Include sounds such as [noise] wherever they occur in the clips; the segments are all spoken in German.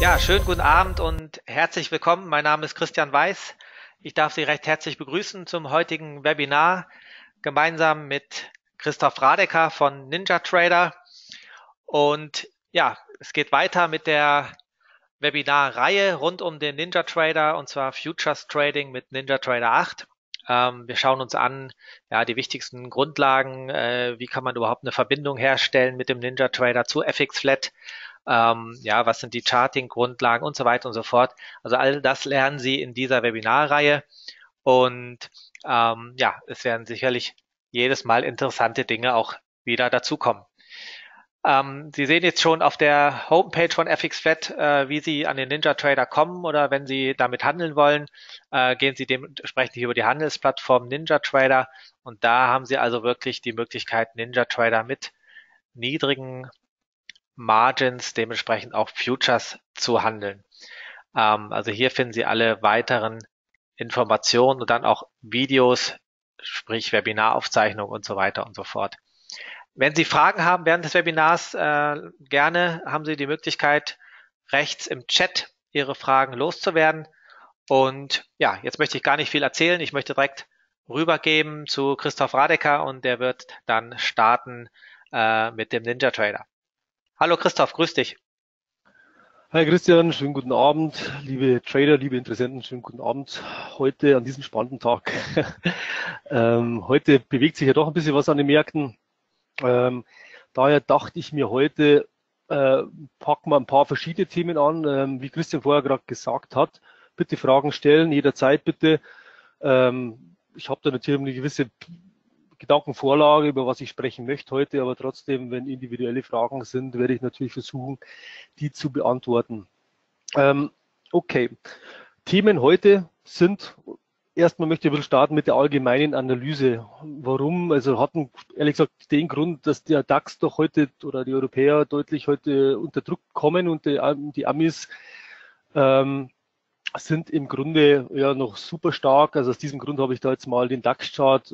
Ja, schönen guten Abend und herzlich willkommen. Mein Name ist Christian Weiß. Ich darf Sie recht herzlich begrüßen zum heutigen Webinar gemeinsam mit Christoph Radecker von Ninja Trader. Und ja, es geht weiter mit der Webinarreihe rund um den Ninja Trader und zwar Futures Trading mit Ninja Trader 8. Ähm, wir schauen uns an, ja, die wichtigsten Grundlagen, äh, wie kann man überhaupt eine Verbindung herstellen mit dem Ninja Trader zu FX Flat, ähm, ja, was sind die Charting-Grundlagen und so weiter und so fort. Also all das lernen Sie in dieser Webinarreihe und ähm, ja, es werden sicherlich jedes Mal interessante Dinge auch wieder dazukommen. Ähm, Sie sehen jetzt schon auf der Homepage von FXFlat, äh, wie Sie an den Ninja Trader kommen oder wenn Sie damit handeln wollen, äh, gehen Sie dementsprechend über die Handelsplattform Ninja Trader und da haben Sie also wirklich die Möglichkeit, Ninja Trader mit niedrigen Margins, dementsprechend auch Futures zu handeln. Ähm, also hier finden Sie alle weiteren Informationen und dann auch Videos, sprich Webinaraufzeichnungen und so weiter und so fort. Wenn Sie Fragen haben während des Webinars, äh, gerne haben Sie die Möglichkeit, rechts im Chat Ihre Fragen loszuwerden. Und ja, jetzt möchte ich gar nicht viel erzählen. Ich möchte direkt rübergeben zu Christoph Radecker und der wird dann starten äh, mit dem Ninja Trader. Hallo Christoph, grüß dich. Hi Christian, schönen guten Abend, liebe Trader, liebe Interessenten, schönen guten Abend. Heute an diesem spannenden Tag. [laughs] ähm, heute bewegt sich ja doch ein bisschen was an den Märkten. Ähm, daher dachte ich mir heute, äh, packen wir ein paar verschiedene Themen an, ähm, wie Christian vorher gerade gesagt hat. Bitte Fragen stellen, jederzeit bitte. Ähm, ich habe da natürlich eine gewisse Gedankenvorlage, über was ich sprechen möchte heute, aber trotzdem, wenn individuelle Fragen sind, werde ich natürlich versuchen, die zu beantworten. Ähm, okay, Themen heute sind Erstmal möchte ich ein bisschen starten mit der allgemeinen Analyse. Warum? Also hatten ehrlich gesagt den Grund, dass der DAX doch heute oder die Europäer deutlich heute unter Druck kommen und die, die Amis ähm, sind im Grunde ja noch super stark. Also aus diesem Grund habe ich da jetzt mal den DAX-Chart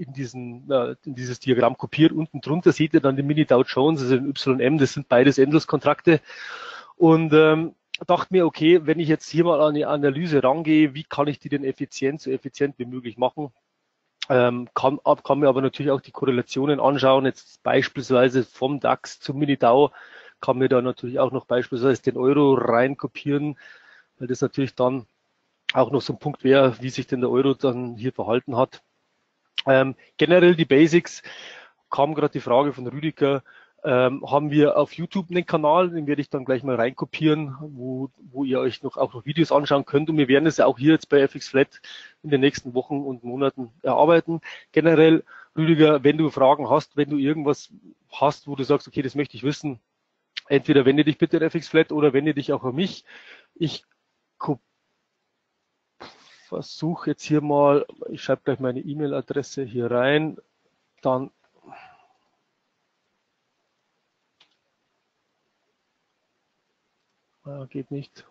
in, diesen, äh, in dieses Diagramm kopiert. Unten drunter seht ihr dann den Mini Dow Jones, also den YM, das sind beides Endlos-Kontrakte. Und ähm, dachte mir, okay, wenn ich jetzt hier mal an die Analyse rangehe, wie kann ich die denn effizient, so effizient wie möglich machen? Ähm, kann, kann mir aber natürlich auch die Korrelationen anschauen, jetzt beispielsweise vom DAX zum Mini-DAO, kann mir da natürlich auch noch beispielsweise den Euro rein kopieren, weil das natürlich dann auch noch so ein Punkt wäre, wie sich denn der Euro dann hier verhalten hat. Ähm, generell die Basics, kam gerade die Frage von Rüdiger, ähm, haben wir auf YouTube einen Kanal, den werde ich dann gleich mal reinkopieren, wo, wo ihr euch noch auch noch Videos anschauen könnt. Und wir werden es ja auch hier jetzt bei FX Flat in den nächsten Wochen und Monaten erarbeiten. Generell, Rüdiger, wenn du Fragen hast, wenn du irgendwas hast, wo du sagst, okay, das möchte ich wissen, entweder wende dich bitte an FX Flat oder wende dich auch an mich. Ich versuche jetzt hier mal, ich schreibe gleich meine E-Mail-Adresse hier rein, dann Ah, geht nicht.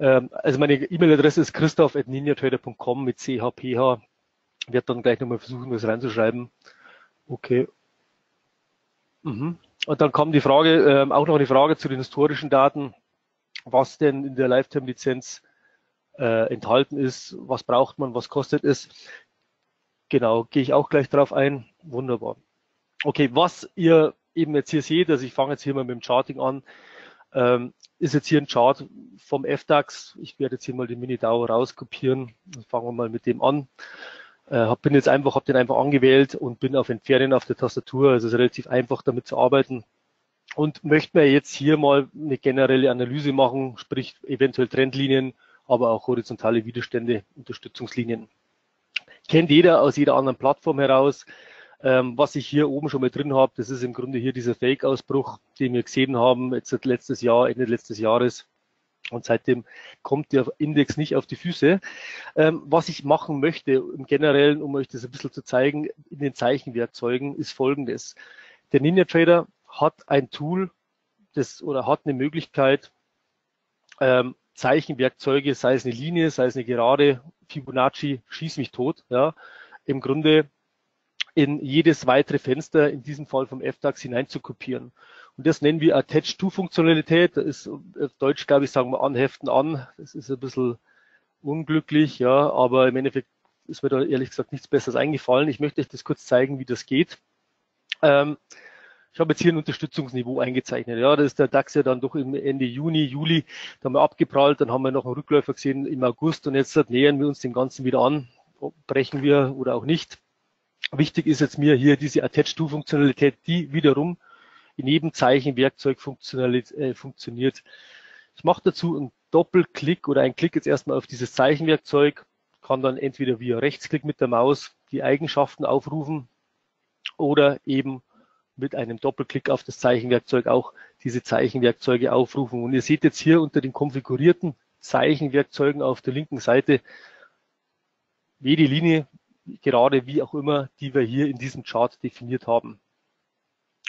Ähm, also meine E-Mail-Adresse ist christoph.ninjatrader.com mit chph. Werde dann gleich nochmal versuchen, das reinzuschreiben. Okay. Mhm. Und dann kam die Frage, ähm, auch noch eine Frage zu den historischen Daten, was denn in der Lifetime-Lizenz äh, enthalten ist, was braucht man, was kostet es. Genau, gehe ich auch gleich drauf ein. Wunderbar. Okay, was ihr eben jetzt hier seht, also ich fange jetzt hier mal mit dem Charting an, ähm, ist jetzt hier ein Chart vom FDAX. Ich werde jetzt hier mal den Mini-DAO rauskopieren. Fangen wir mal mit dem an. Äh, bin jetzt einfach, habe den einfach angewählt und bin auf Entfernen auf der Tastatur. Also es ist relativ einfach damit zu arbeiten. Und möchte mir jetzt hier mal eine generelle Analyse machen, sprich eventuell Trendlinien, aber auch horizontale Widerstände, Unterstützungslinien. Kennt jeder aus jeder anderen Plattform heraus. Ähm, was ich hier oben schon mal drin habe, das ist im Grunde hier dieser Fake-Ausbruch, den wir gesehen haben, jetzt letztes Jahr, Ende letztes Jahres. Und seitdem kommt der Index nicht auf die Füße. Ähm, was ich machen möchte im Generellen, um euch das ein bisschen zu zeigen, in den Zeichenwerkzeugen, ist folgendes. Der Ninja Trader hat ein Tool, das oder hat eine Möglichkeit, ähm, Zeichenwerkzeuge, sei es eine Linie, sei es eine Gerade, Fibonacci, schieß mich tot, ja, im Grunde in jedes weitere Fenster, in diesem Fall vom FDAX, hinein zu kopieren. Und das nennen wir Attach-to-Funktionalität. Das ist auf Deutsch, glaube ich, sagen wir anheften an. Das ist ein bisschen unglücklich, ja, aber im Endeffekt ist mir da ehrlich gesagt nichts Besseres eingefallen. Ich möchte euch das kurz zeigen, wie das geht. Ähm, ich habe jetzt hier ein Unterstützungsniveau eingezeichnet. Ja, das ist der DAX ja dann doch im Ende Juni, Juli, da haben wir abgeprallt, dann haben wir noch einen Rückläufer gesehen im August und jetzt nähern wir uns dem Ganzen wieder an. Brechen wir oder auch nicht. Wichtig ist jetzt mir hier diese Attach-to-Funktionalität, die wiederum in jedem Zeichenwerkzeug äh, funktioniert. Ich mache dazu einen Doppelklick oder einen Klick jetzt erstmal auf dieses Zeichenwerkzeug, kann dann entweder via Rechtsklick mit der Maus die Eigenschaften aufrufen oder eben mit einem Doppelklick auf das Zeichenwerkzeug auch diese Zeichenwerkzeuge aufrufen. Und ihr seht jetzt hier unter den konfigurierten Zeichenwerkzeugen auf der linken Seite jede Linie, gerade wie auch immer, die wir hier in diesem Chart definiert haben.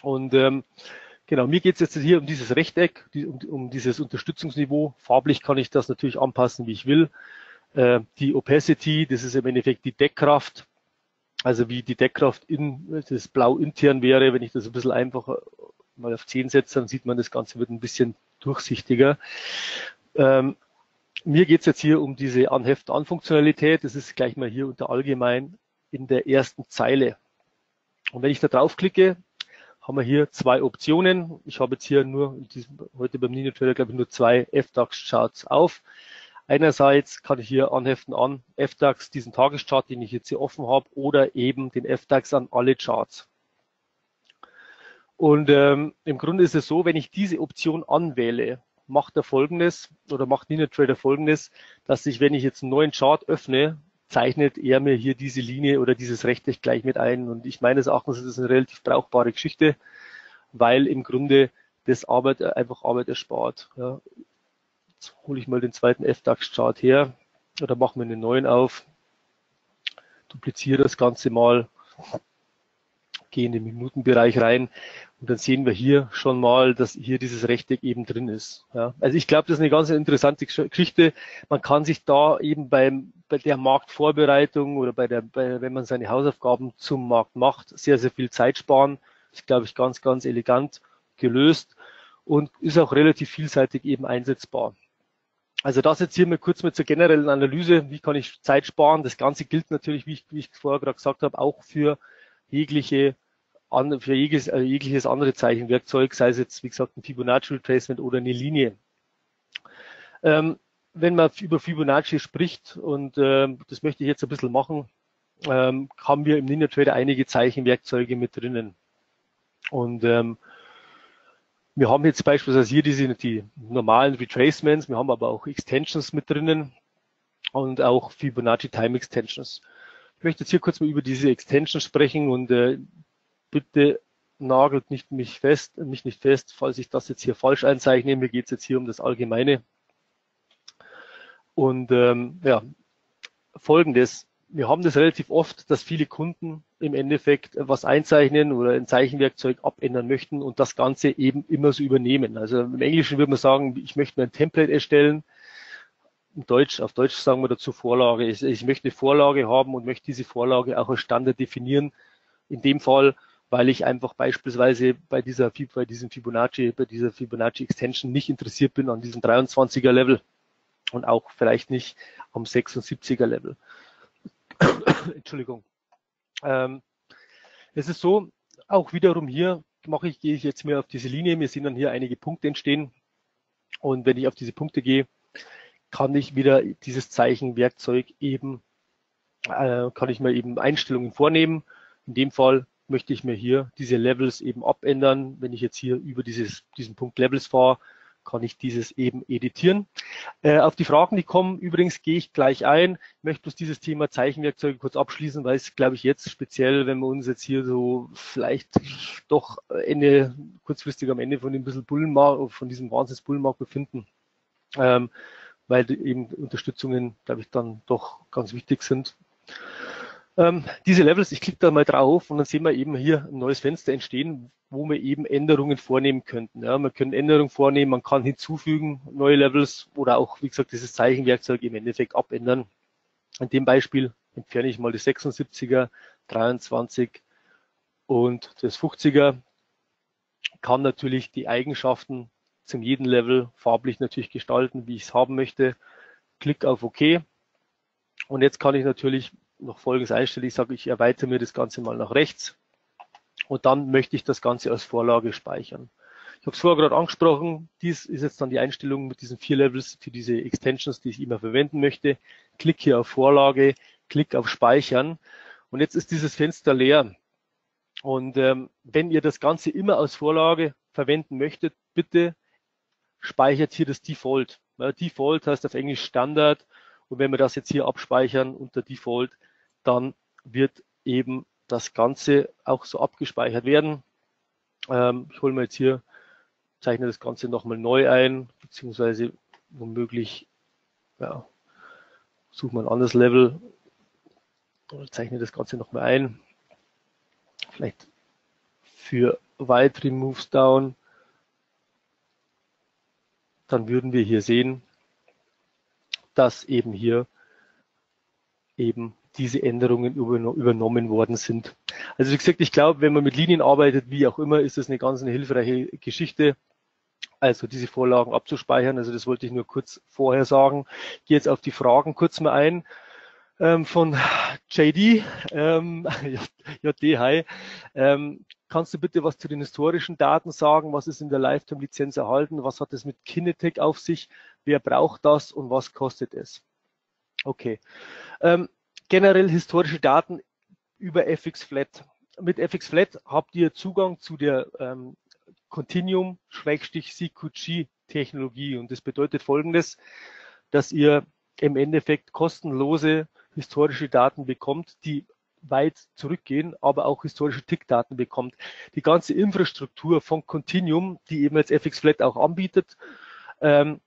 Und ähm, genau, mir geht es jetzt hier um dieses Rechteck, um, um, dieses Unterstützungsniveau. Farblich kann ich das natürlich anpassen, wie ich will. Äh, die Opacity, das ist im Endeffekt die Deckkraft, also wie die Deckkraft in das Blau intern wäre, wenn ich das ein bisschen einfacher mal auf 10 setze, dann sieht man, das Ganze wird ein bisschen durchsichtiger. Ähm, mir geht es jetzt hier um diese Anheft-An-Funktionalität. Das ist gleich mal hier unter allgemein in der ersten Zeile. Und wenn ich da draufklicke, haben wir hier zwei Optionen. Ich habe jetzt hier nur diesem, heute beim Nino Trader, glaube ich, nur zwei FDAX-Charts auf. Einerseits kann ich hier anheften an FDAX, diesen Tageschart, den ich jetzt hier offen habe, oder eben den FDAX an alle Charts. Und ähm, im Grunde ist es so, wenn ich diese Option anwähle, macht er folgendes oder macht NinoTrader folgendes, dass ich, wenn ich jetzt einen neuen Chart öffne, zeichnet er mir hier diese Linie oder dieses Rechteck gleich mit ein. Und ich meines Erachtens ist das eine relativ brauchbare Geschichte, weil im Grunde das Arbeit einfach Arbeit erspart. Ja. Jetzt hole ich mal den zweiten FDAX-Chart her oder machen wir einen neuen auf, dupliziere das Ganze mal, gehe in den Minutenbereich rein und dann sehen wir hier schon mal, dass hier dieses Rechteck eben drin ist. Ja. Also ich glaube, das ist eine ganz interessante Geschichte. Man kann sich da eben beim, bei der Marktvorbereitung oder bei der, bei, wenn man seine Hausaufgaben zum Markt macht, sehr, sehr viel Zeit sparen. Das ist, glaube ich, ganz, ganz elegant gelöst und ist auch relativ vielseitig eben einsetzbar. Also das jetzt hier mal kurz mit zur generellen Analyse. Wie kann ich Zeit sparen? Das Ganze gilt natürlich, wie ich, wie ich vorher gerade gesagt habe, auch für jegliche für jegliches, äh, jegliches andere Zeichenwerkzeug, sei es jetzt, wie gesagt, ein Fibonacci Retracement oder eine Linie. Ähm, wenn man über Fibonacci spricht, und äh, das möchte ich jetzt ein bisschen machen, ähm, haben wir im NinjaTrader einige Zeichenwerkzeuge mit drinnen. Und ähm, wir haben jetzt beispielsweise hier diese, die normalen Retracements, wir haben aber auch Extensions mit drinnen und auch Fibonacci Time Extensions. Ich möchte jetzt hier kurz mal über diese Extensions sprechen und äh, bitte nagelt nicht mich fest, mich nicht fest, falls ich das jetzt hier falsch einzeichne. Mir geht es jetzt hier um das Allgemeine. Und ähm, ja, folgendes. Wir haben das relativ oft, dass viele Kunden im Endeffekt was einzeichnen oder ein Zeichenwerkzeug abändern möchten und das Ganze eben immer so übernehmen. Also im Englischen würde man sagen, ich möchte mir ein Template erstellen. Im Deutsch, auf Deutsch sagen wir dazu Vorlage. Ich, ich möchte eine Vorlage haben und möchte diese Vorlage auch als Standard definieren. In dem Fall weil ich einfach beispielsweise bei dieser bei diesem Fibonacci, bei dieser Fibonacci Extension nicht interessiert bin an diesem 23er Level und auch vielleicht nicht am 76er Level. [coughs] Entschuldigung. Ähm, es ist so, auch wiederum hier mache ich, gehe ich jetzt mehr auf diese Linie. Mir sind dann hier einige Punkte entstehen. Und wenn ich auf diese Punkte gehe, kann ich wieder dieses Zeichenwerkzeug eben, äh, kann ich mir eben Einstellungen vornehmen. In dem Fall möchte ich mir hier diese Levels eben abändern. Wenn ich jetzt hier über dieses, diesen Punkt Levels fahre, kann ich dieses eben editieren. Äh, auf die Fragen, die kommen, übrigens gehe ich gleich ein. Ich möchte bloß dieses Thema Zeichenwerkzeuge kurz abschließen, weil es, glaube ich, jetzt speziell, wenn wir uns jetzt hier so vielleicht doch Ende, kurzfristig am Ende von dem bisschen Bullenmarkt, von diesem Wahnsinns Bullenmarkt befinden, ähm, weil eben Unterstützungen, glaube ich, dann doch ganz wichtig sind. Ähm, diese Levels, ich klicke da mal drauf und dann sehen wir eben hier ein neues Fenster entstehen, wo wir eben Änderungen vornehmen könnten. Ja, man können Änderungen vornehmen, man kann hinzufügen neue Levels oder auch, wie gesagt, dieses Zeichenwerkzeug im Endeffekt abändern. In dem Beispiel entferne ich mal die 76er, 23 und das 50er. kann natürlich die Eigenschaften zum jeden Level farblich natürlich gestalten, wie ich es haben möchte. Klick auf OK. Und jetzt kann ich natürlich noch Folgendes einstellen. Ich sage, ich erweitere mir das Ganze mal nach rechts. Und dann möchte ich das Ganze als Vorlage speichern. Ich habe es vorher gerade angesprochen. Dies ist jetzt dann die Einstellung mit diesen vier Levels für diese Extensions, die ich immer verwenden möchte. Klick hier auf Vorlage, klick auf Speichern. Und jetzt ist dieses Fenster leer. Und ähm, wenn ihr das Ganze immer als Vorlage verwenden möchtet, bitte speichert hier das Default. Ja, Default heißt auf Englisch Standard. Und wenn wir das jetzt hier abspeichern unter Default, dann wird eben das Ganze auch so abgespeichert werden. Ähm, ich hole mir jetzt hier, zeichne das Ganze nochmal neu ein, beziehungsweise womöglich, ja, suche mal ein anderes Level oder zeichne das Ganze nochmal ein. Vielleicht für weitere Moves down dann würden wir hier sehen, dass eben hier eben diese Änderungen übernommen worden sind. Also wie gesagt, ich glaube, wenn man mit Linien arbeitet, wie auch immer, ist das eine ganz eine hilfreiche Geschichte. Also diese Vorlagen abzuspeichern. Also das wollte ich nur kurz vorher sagen. Ich gehe jetzt auf die Fragen kurz mal ein ähm, von JD, ähm, [laughs] JD, hi. Ähm, kannst du bitte was zu den historischen Daten sagen? Was ist in der Lifetime-Lizenz erhalten? Was hat es mit Kinetec auf sich? Wer braucht das und was kostet es? Okay. Ähm, generell historische Daten über FXFlat. Mit FXFlat habt ihr Zugang zu der ähm, Continuum-CQG-Technologie und das bedeutet folgendes, dass ihr im Endeffekt kostenlose historische Daten bekommt, die weit zurückgehen, aber auch historische Tickdaten bekommt. Die ganze Infrastruktur von Continuum, die eben jetzt FXFlat auch anbietet, ähm,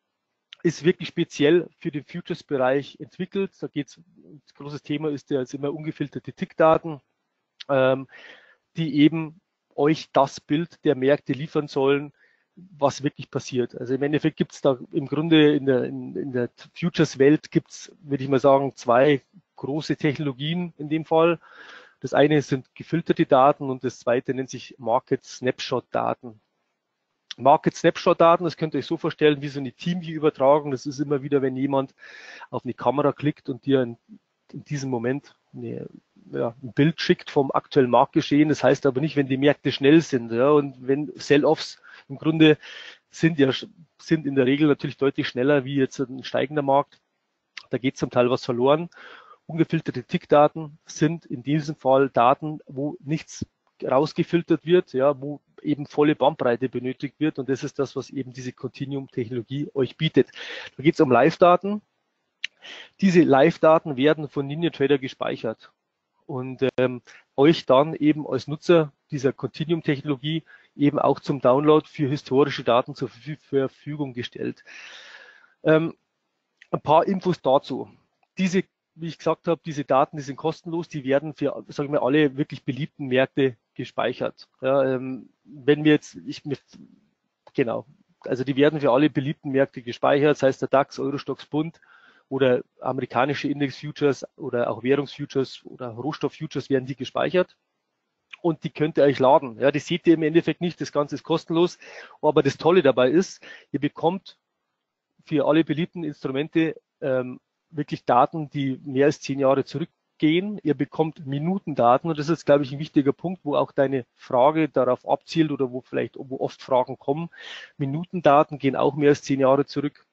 ist wirklich speziell für den Futures-Bereich entwickelt. Da geht's, das große Thema ist ja jetzt immer ungefilterte Tickdaten, ähm, die eben euch das Bild der Märkte liefern sollen, was wirklich passiert. Also im Endeffekt gibt es da im Grunde in der, in, in der Futures-Welt gibt es, würde ich mal sagen, zwei große Technologien in dem Fall. Das eine sind gefilterte Daten und das zweite nennt sich Market Snapshot Daten. Market Snapshot Daten, das könnt ihr euch so vorstellen wie so eine Teamview-Übertragung. Das ist immer wieder, wenn jemand auf eine Kamera klickt und dir in, in diesem Moment eine, ja, ein Bild schickt vom aktuellen Marktgeschehen. Das heißt aber nicht, wenn die Märkte schnell sind. Ja, und wenn Sell-Offs im Grunde sind ja sind in der Regel natürlich deutlich schneller wie jetzt ein steigender Markt. Da geht zum Teil was verloren. Ungefilterte Tickdaten sind in diesem Fall Daten, wo nichts rausgefiltert wird, ja, wo eben volle Bandbreite benötigt wird. Und das ist das, was eben diese Continuum-Technologie euch bietet. Da geht es um Live-Daten. Diese Live-Daten werden von NinjaTrader gespeichert und ähm, euch dann eben als Nutzer dieser Continuum-Technologie eben auch zum Download für historische Daten zur Verfügung gestellt. Ähm, ein paar Infos dazu. Diese wie ich gesagt habe, diese Daten, die sind kostenlos, die werden für, sagen wir, alle wirklich beliebten Märkte gespeichert. Ja, ähm, wenn wir jetzt, ich, genau, also die werden für alle beliebten Märkte gespeichert, das heißt der DAX, Eurostox, Bund oder amerikanische Index-Futures oder auch Währungsfutures oder Rohstofffutures werden die gespeichert und die könnt ihr euch laden. Ja, das seht ihr im Endeffekt nicht, das Ganze ist kostenlos, aber das Tolle dabei ist, ihr bekommt für alle beliebten Instrumente ähm, wirklich Daten, die mehr als zehn Jahre zurückgehen. Ihr bekommt Minutendaten und das ist, glaube ich, ein wichtiger Punkt, wo auch deine Frage darauf abzielt oder wo vielleicht, wo oft Fragen kommen. Minutendaten gehen auch mehr als zehn Jahre zurück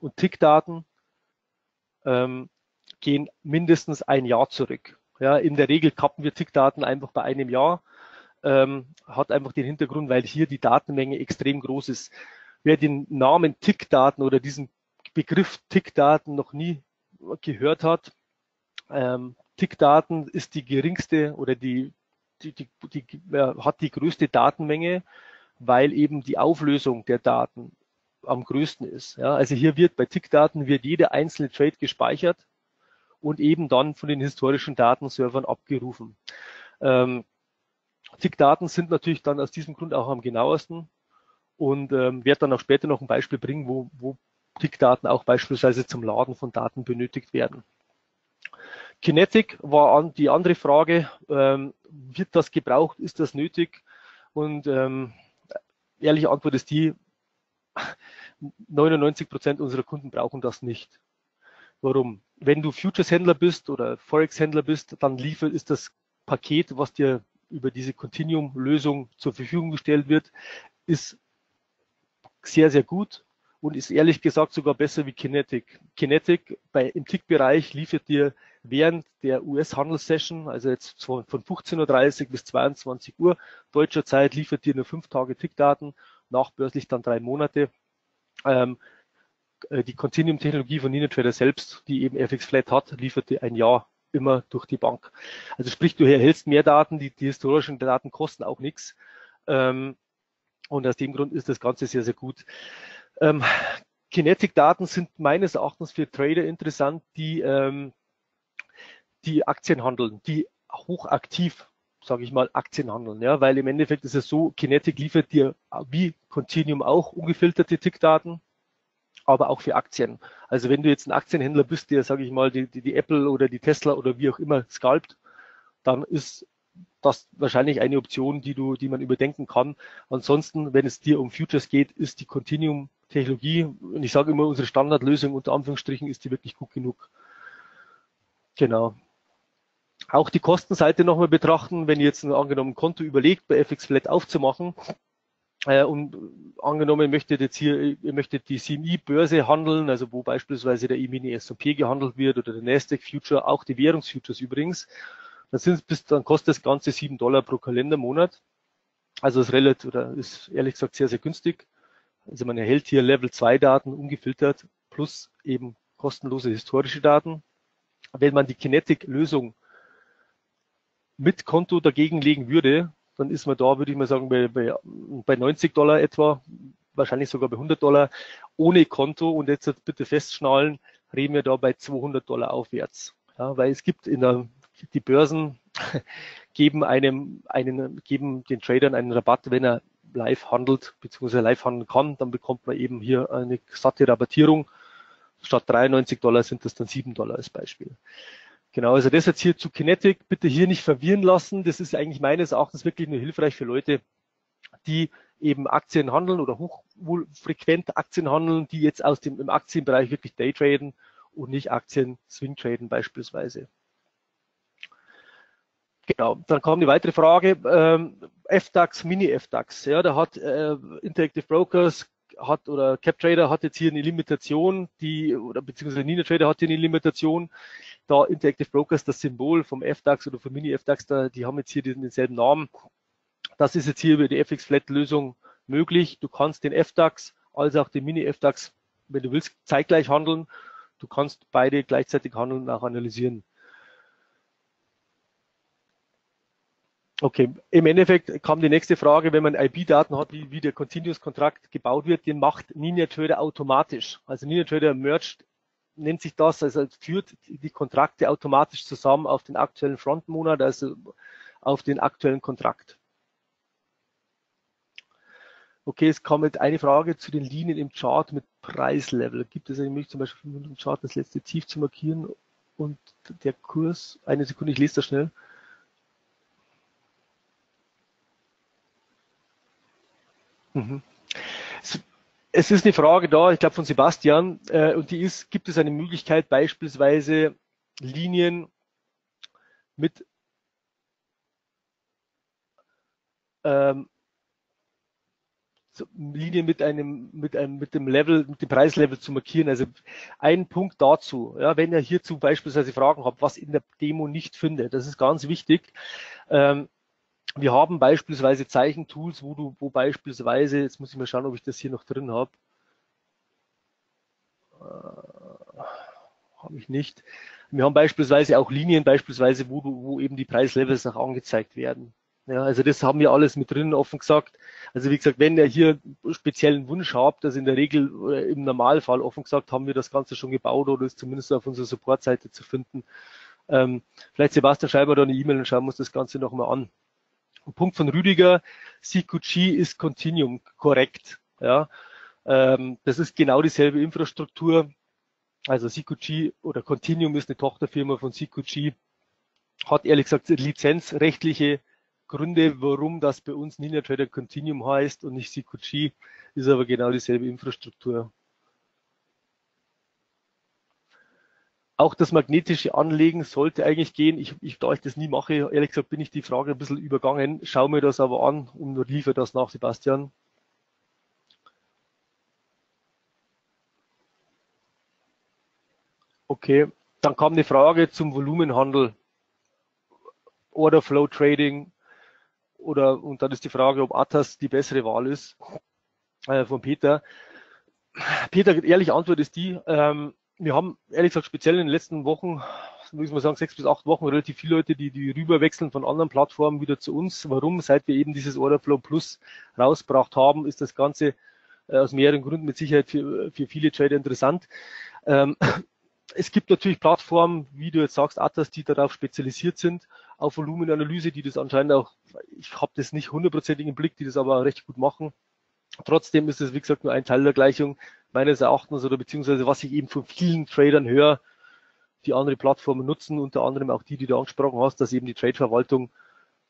und Tickdaten ähm, gehen mindestens ein Jahr zurück. Ja, in der Regel kappen wir Tickdaten einfach bei einem Jahr. Ähm, hat einfach den Hintergrund, weil hier die Datenmenge extrem groß ist. Wer den Namen Tickdaten oder diesen Begriff Tickdaten noch nie gehört hat. Ähm, Tickdaten ist die geringste oder die, die, die, die äh, hat die größte Datenmenge, weil eben die Auflösung der Daten am größten ist. Ja, also hier wird bei Tickdaten wird jeder einzelne Trade gespeichert und eben dann von den historischen Datenservern abgerufen. Ähm, Tickdaten sind natürlich dann aus diesem Grund auch am genauesten und ähm, werde dann auch später noch ein Beispiel bringen, wo, wo Tickdaten auch beispielsweise zum Laden von Daten benötigt werden. Kinetic war an, die andere Frage, ähm, wird das gebraucht, ist das nötig? Und ähm, ehrliche Antwort ist die, 99 Prozent unserer Kunden brauchen das nicht. Warum? Wenn du Futures-Händler bist oder Forex-Händler bist, dann liefert ist das Paket, was dir über diese Continuum-Lösung zur Verfügung gestellt wird, ist sehr, sehr gut und ist ehrlich gesagt sogar besser wie Kinetic. Kinetic bei, im Tick-Bereich liefert dir während der US-Handelssession, also jetzt von, von 15.30 Uhr bis 22 Uhr deutscher Zeit, liefert dir nur fünf Tage Tickdaten, nachbörslich dann drei Monate. Ähm, äh, die Continuum-Technologie von NinoTrader selbst, die eben FX Flat hat, liefert dir ein Jahr immer durch die Bank. Also sprich, du erhältst mehr Daten, die, die historischen Daten kosten auch nichts. Ähm, und aus dem Grund ist das Ganze sehr, sehr gut. Ähm, Kinetic-Daten sind meines Erachtens für Trader interessant, die, ähm, die Aktien handeln, die hochaktiv, sage ich mal, Aktien handeln. Ja, weil im Endeffekt ist es so, Kinetic liefert dir wie Continuum auch ungefilterte Tickdaten, aber auch für Aktien. Also wenn du jetzt ein Aktienhändler bist, der, sage ich mal, die, die, die Apple oder die Tesla oder wie auch immer scalpt, dann ist das wahrscheinlich eine Option, die du, die man überdenken kann. Ansonsten, wenn es dir um Futures geht, ist die Continuum-Technologie, und ich sage immer, unsere Standardlösung unter Anführungsstrichen ist die wirklich gut genug. Genau. Auch die Kostenseite nochmal betrachten, wenn ihr jetzt ein angenommen Konto überlegt, bei FX Flat aufzumachen, äh, und angenommen, ihr möchtet jetzt hier, ihr möchtet die CMI-Börse handeln, also wo beispielsweise der E-Mini S&P gehandelt wird oder der Nasdaq Future, auch die Währungsfutures übrigens, dann, sind bis, dann kostet das Ganze sieben Dollar pro Kalendermonat. Also ist relativ, oder ist ehrlich gesagt sehr, sehr günstig. Also man erhält hier Level 2 Daten ungefiltert plus eben kostenlose historische Daten. Wenn man die Kinetic-Lösung mit Konto dagegen legen würde, dann ist man da, würde ich mal sagen, bei, bei, bei 90 Dollar etwa, wahrscheinlich sogar bei 100 Dollar ohne Konto. Und jetzt bitte festschnallen, reden wir da bei 200 Dollar aufwärts. Ja, weil es gibt in der die Börsen [laughs] geben einem einen, geben den Tradern einen Rabatt, wenn er live handelt, beziehungsweise live handeln kann, dann bekommt man eben hier eine satte Rabattierung. Statt 93 Dollar sind das dann 7 Dollar als Beispiel. Genau, also das jetzt hier zu Kinetic, bitte hier nicht verwirren lassen. Das ist eigentlich meines Erachtens wirklich nur hilfreich für Leute, die eben Aktien handeln oder hochfrequent Aktien handeln, die jetzt aus dem im Aktienbereich wirklich Daytraden und nicht Aktien Swing traden beispielsweise. Genau, dann kam die weitere Frage, ähm, FDAX, Mini-FDAX. Ja, da hat äh, Interactive Brokers hat oder CapTrader hat jetzt hier eine Limitation, die oder beziehungsweise NinaTrader hat hier eine Limitation, da Interactive Brokers das Symbol vom FDAX oder vom Mini-FDAX, da, die haben jetzt hier den, denselben Namen. Das ist jetzt hier über die FX-Flat-Lösung möglich. Du kannst den FDAX als auch den Mini-FDAX, wenn du willst, zeitgleich handeln. Du kannst beide gleichzeitig handeln und auch analysieren. Okay, im Endeffekt kam die nächste Frage, wenn man IP-Daten hat, wie, wie der Continuous-Kontrakt gebaut wird, den macht NinjaTrader automatisch. Also NinjaTrader merged, nennt sich das, also führt die Kontrakte automatisch zusammen auf den aktuellen Frontmonat, also auf den aktuellen Kontrakt. Okay, es kam jetzt eine Frage zu den Linien im Chart mit Preislevel. Gibt es eine Möglichkeit, zum Beispiel im Chart das letzte Tief zu markieren und der Kurs, eine Sekunde, ich lese das schnell. Mhm. Es ist eine Frage da, ich glaube von Sebastian, äh, und die ist, gibt es eine Möglichkeit, beispielsweise Linien mit ähm, Linien mit einem, mit einem, mit dem Level, mit dem Preislevel zu markieren. Also ein Punkt dazu, ja, wenn ihr hierzu beispielsweise Fragen habt, was in der Demo nicht findet, das ist ganz wichtig. Ähm, wir haben beispielsweise Zeichentools, wo du, wo beispielsweise, jetzt muss ich mal schauen, ob ich das hier noch drin habe. Äh, habe ich nicht. Wir haben beispielsweise auch Linien, beispielsweise, wo du, wo eben die Preislevels auch angezeigt werden. Ja, also das haben wir alles mit drin, offen gesagt. Also wie gesagt, wenn ihr hier speziellen Wunsch habt, also in der Regel oder im Normalfall, offen gesagt, haben wir das Ganze schon gebaut oder ist zumindest auf unserer Supportseite zu finden. Ähm, vielleicht Sebastian, schreiben wir da eine E-Mail und schauen wir uns das Ganze nochmal an. Punkt von Rüdiger, CQG ist Continuum, korrekt. Ja, ähm, das ist genau dieselbe Infrastruktur. Also CQG oder Continuum ist eine Tochterfirma von CQG, hat ehrlich gesagt lizenzrechtliche Gründe, warum das bei uns Ninja Trader Continuum heißt und nicht CQG, ist aber genau dieselbe Infrastruktur. Auch das magnetische Anlegen sollte eigentlich gehen. Ich, ich, da ich das nie mache, ehrlich gesagt, bin ich die Frage ein bisschen übergangen. Schau mir das aber an und liefere das nach, Sebastian. Okay, dann kam eine Frage zum Volumenhandel, Order Flow Trading oder und dann ist die Frage, ob Atas die bessere Wahl ist äh, von Peter. Peter, ehrliche Antwort ist die, ähm, wir haben ehrlich gesagt speziell in den letzten Wochen, muss man sagen, sechs bis acht Wochen relativ viele Leute, die, die rüberwechseln von anderen Plattformen wieder zu uns. Warum? Seit wir eben dieses Orderflow Plus rausgebracht haben, ist das Ganze äh, aus mehreren Gründen mit Sicherheit für, für viele Trader interessant. Ähm, [clears throat] es gibt natürlich Plattformen, wie du jetzt sagst, Atas, die darauf spezialisiert sind, auf Volumenanalyse, die das anscheinend auch, ich habe das nicht hundertprozentig im Blick, die das aber recht gut machen. Trotzdem ist es, wie gesagt, nur ein Teil der Gleichung meines Erachtens oder beziehungsweise was ich eben von vielen Tradern höre, die andere Plattformen nutzen, unter anderem auch die, die du angesprochen hast, dass eben die Trade-Verwaltung,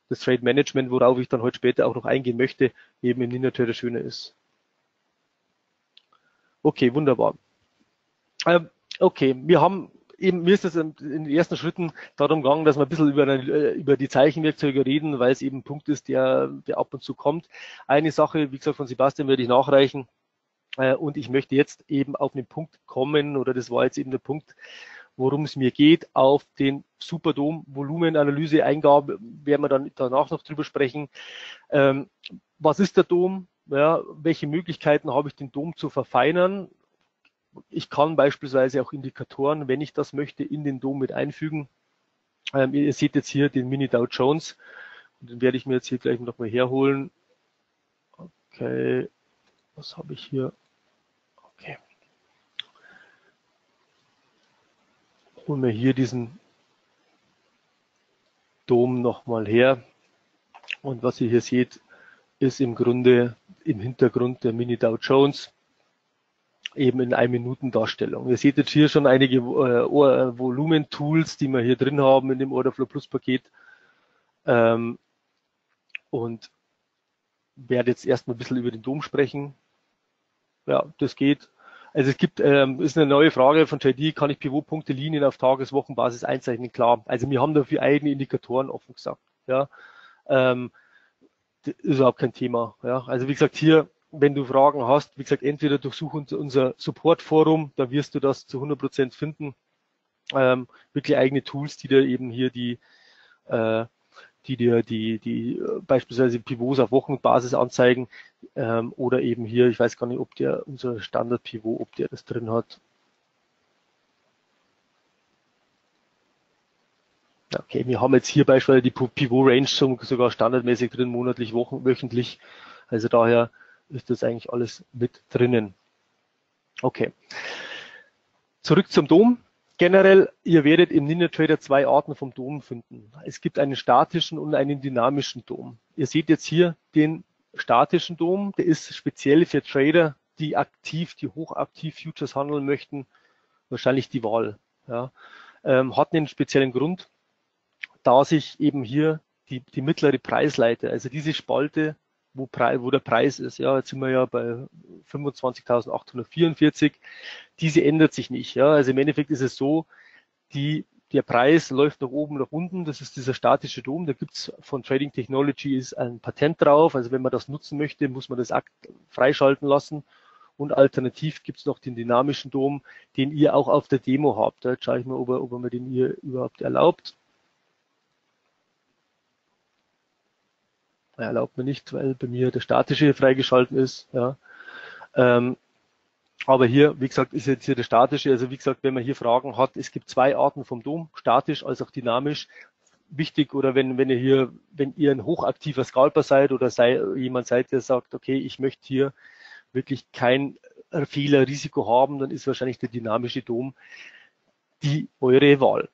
das Trade-Management, worauf ich dann heute später auch noch eingehen möchte, eben im Ninja-Trader schöner ist. Okay, wunderbar. Ähm, okay, wir haben eben, mir ist es in den ersten Schritten darum gegangen, dass wir ein bisschen über, eine, äh, über die Zeichenwerkzeuge reden, weil es eben ein Punkt ist, der, der ab und zu kommt. Eine Sache, wie gesagt, von Sebastian werde ich nachreichen. Äh, und ich möchte jetzt eben auf den Punkt kommen, oder das war jetzt eben der Punkt, worum es mir geht, auf den Superdom Volumenanalyse Eingabe werden wir dann danach noch drüber sprechen. Ähm, was ist der Dom? Ja, welche Möglichkeiten habe ich, den Dom zu verfeinern? Ich kann beispielsweise auch Indikatoren, wenn ich das möchte, in den DOM mit einfügen. Ähm, ihr seht jetzt hier den Mini Dow Jones. Und den werde ich mir jetzt hier gleich nochmal herholen. Okay, was habe ich hier? Holen wir hier diesen Dom nochmal her. Und was ihr hier seht, ist im Grunde im Hintergrund der Mini Dow Jones eben in 1 Minuten Darstellung. Ihr seht jetzt hier schon einige äh, äh, Volumen-Tools, die wir hier drin haben in dem Orderflow Plus Paket. Ähm, und werde jetzt erstmal ein bisschen über den Dom sprechen. Ja, das geht. Also es gibt, ähm, ist eine neue Frage von JD, kann ich Pivotpunkte, Linien auf Tageswochenbasis einzeichnen? Klar. Also wir haben dafür eigene Indikatoren offen gesagt. Ja, ähm, ist überhaupt kein Thema. Ja, also wie gesagt, hier wenn du Fragen hast, wie gesagt, entweder durchsuch unser Support-Forum, da wirst du das zu 100 Prozent finden. Ähm, wirklich eigene Tools, die dir eben hier die, äh, die dir die, die äh, beispielsweise Pivots auf Wochenbasis anzeigen ähm, oder eben hier, ich weiß gar nicht, ob der unser Standard-Pivot, ob der das drin hat. Okay, wir haben jetzt hier beispielsweise die Pivot-Range sogar standardmäßig drin, monatlich, wochen, wöchentlich. Also daher ist das eigentlich alles mit drinnen. Okay. Zurück zum Dom. Generell, ihr werdet im NinjaTrader zwei Arten vom Dom finden. Es gibt einen statischen und einen dynamischen Dom. Ihr seht jetzt hier den statischen Dom, der ist speziell für Trader, die aktiv, die hochaktiv Futures handeln möchten, wahrscheinlich die Wahl. Ja. Ähm, hat einen speziellen Grund, da sich eben hier die, die mittlere Preisleiter, also diese Spalte wo, Preis, wo der Preis ist. Ja, jetzt sind wir ja bei 25.844. Diese ändert sich nicht. Ja, also im Endeffekt ist es so, die, der Preis läuft nach oben, nach unten. Das ist dieser statische Dom. Da gibt's von Trading Technologies ein Patent drauf. Also wenn man das nutzen möchte, muss man das freischalten lassen. Und alternativ gibt's noch den dynamischen Dom, den ihr auch auf der Demo habt. Da schaue ich mal, ob er, ob mir den ihr überhaupt erlaubt. Erlaubt mir nicht, weil bei mir der statische freigeschalten ist. Ja. Ähm, aber hier, wie gesagt, ist jetzt hier der statische. Also wie gesagt, wenn man hier Fragen hat, es gibt zwei Arten vom Dom, statisch als auch dynamisch. Wichtig oder wenn, wenn ihr hier, wenn ihr ein hochaktiver Scalper seid oder sei, jemand seid, der sagt, okay, ich möchte hier wirklich kein Fehlerrisiko haben, dann ist wahrscheinlich der dynamische Dom die eure Wahl.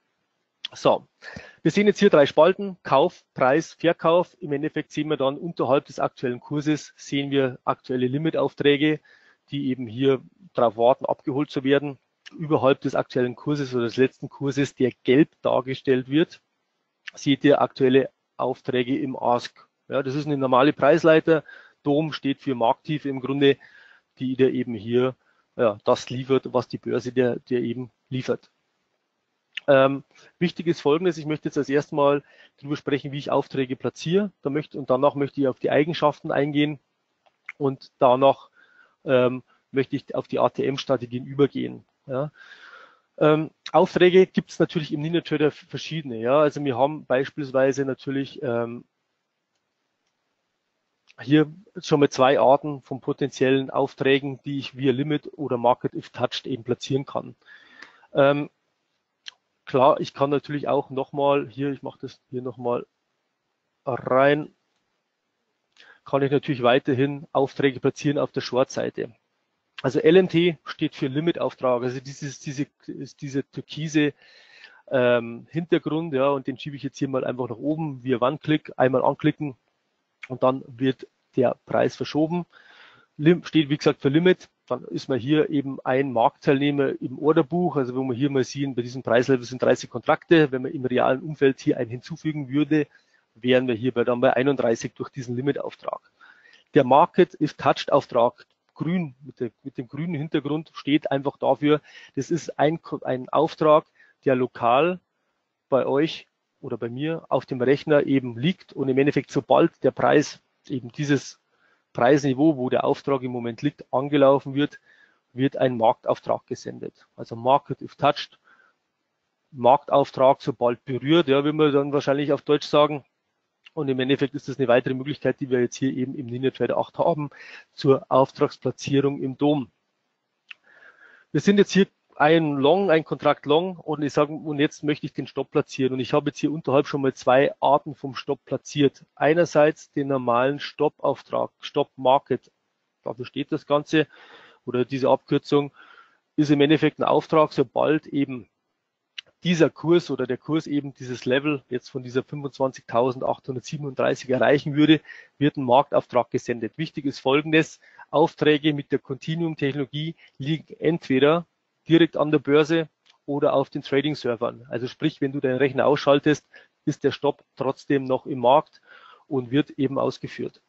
So, wir sehen jetzt hier drei Spalten, Kauf, Preis, Verkauf. Im Endeffekt sehen wir dann unterhalb des aktuellen Kurses, sehen wir aktuelle Limitaufträge, die eben hier darauf warten, abgeholt zu werden. Überhalb des aktuellen Kurses oder des letzten Kurses, der gelb dargestellt wird, seht ihr aktuelle Aufträge im Ask. Ja, das ist eine normale Preisleiter. DOM steht für Markttiefe im Grunde, die dir eben hier ja, das liefert, was die Börse dir, dir eben liefert. Ähm, wichtig ist folgendes, ich möchte jetzt als erstes mal darüber sprechen, wie ich Aufträge platziere. Da möchte, und danach möchte ich auf die Eigenschaften eingehen und danach ähm, möchte ich auf die ATM-Strategien übergehen. Ja. Ähm, Aufträge gibt es natürlich im NinjaTrader verschiedene. Ja. Also wir haben beispielsweise natürlich ähm, hier schon mal zwei Arten von potenziellen Aufträgen, die ich via Limit oder Market if Touched eben platzieren kann. Ähm, klar, ich kann natürlich auch nochmal, hier, ich mache das hier nochmal rein, kann ich natürlich weiterhin Aufträge platzieren auf der Short-Seite. Also LMT steht für Limit-Auftrag, also dieses, diese, diese türkise ähm, Hintergrund, ja, und den schiebe ich jetzt hier mal einfach nach oben via One-Click, einmal anklicken und dann wird der Preis verschoben. Lim steht wie gesagt für Limit, dann ist man hier eben ein Marktteilnehmer im Orderbuch, also wo wir hier mal sehen, bei diesem Preislevel sind 30 Kontrakte. Wenn man im realen Umfeld hier einen hinzufügen würde, wären wir hier bei dann bei 31 durch diesen Limitauftrag. Der Market ist Touched Auftrag, grün, mit, der, mit dem grünen Hintergrund steht einfach dafür, das ist ein, ein Auftrag, der lokal bei euch oder bei mir auf dem Rechner eben liegt und im Endeffekt sobald der Preis eben dieses Preisniveau, wo der Auftrag im Moment liegt, angelaufen wird, wird ein Marktauftrag gesendet. Also Market if touched, Marktauftrag sobald berührt, ja, will man dann wahrscheinlich auf Deutsch sagen. Und im Endeffekt ist das eine weitere Möglichkeit, die wir jetzt hier eben im NinjaTrader 8 haben, zur Auftragsplatzierung im Dom. Wir sind jetzt hier ein Long, ein Kontrakt Long und ich sage, und jetzt möchte ich den Stopp platzieren. Und ich habe jetzt hier unterhalb schon mal zwei Arten vom Stopp platziert. Einerseits den normalen Stoppauftrag, Stop Market. Dafür steht das Ganze oder diese Abkürzung ist im Endeffekt ein Auftrag, sobald eben dieser Kurs oder der Kurs eben dieses Level jetzt von dieser 25.837 erreichen würde, wird ein Marktauftrag gesendet. Wichtig ist folgendes, Aufträge mit der Continuum-Technologie liegen entweder direkt an der Börse oder auf den Trading-Servern. Also sprich, wenn du deinen Rechner ausschaltest, ist der Stopp trotzdem noch im Markt und wird eben ausgeführt.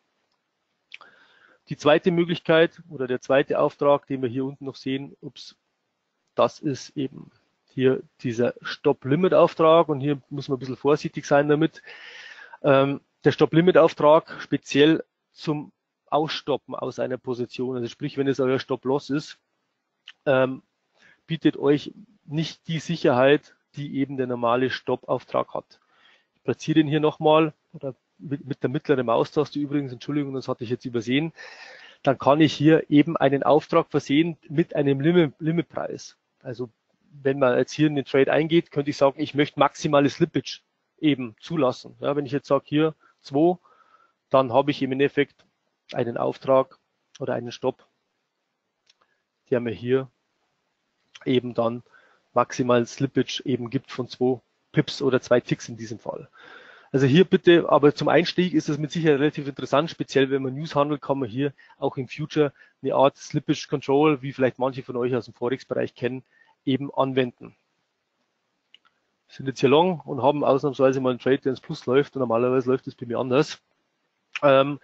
Die zweite Möglichkeit oder der zweite Auftrag, den wir hier unten noch sehen, ups, das ist eben hier dieser Stop-Limit-Auftrag und hier muss man ein bisschen vorsichtig sein damit. Ähm, der Stop-Limit-Auftrag speziell zum Ausstoppen aus einer Position, also sprich, wenn es euer Stop-Loss ist, ähm, bietet euch nicht die Sicherheit, die eben der normale Stoppauftrag hat. Ich platziere den hier nochmal oder mit, mit der mittleren Maustaste übrigens, Entschuldigung, das hatte ich jetzt übersehen. Dann kann ich hier eben einen Auftrag versehen mit einem Limit, Limitpreis. Also wenn man jetzt hier in den Trade eingeht, könnte ich sagen, ich möchte maximale Slippage eben zulassen. Ja, wenn ich jetzt sage hier 2, dann habe ich im Endeffekt einen Auftrag oder einen Stopp, der mir hier eben dann maximal Slippage eben gibt von zwei Pips oder zwei Ticks in diesem Fall. Also hier bitte, aber zum Einstieg ist es mit Sicherheit relativ interessant, speziell wenn man News handelt, kann man hier auch im Future eine Art Slippage Control, wie vielleicht manche von euch aus dem Forex-Bereich kennen, eben anwenden. Wir sind jetzt hier long und haben ausnahmsweise mal einen Trade, der ins Plus läuft und normalerweise läuft es bei mir anders. Ähm,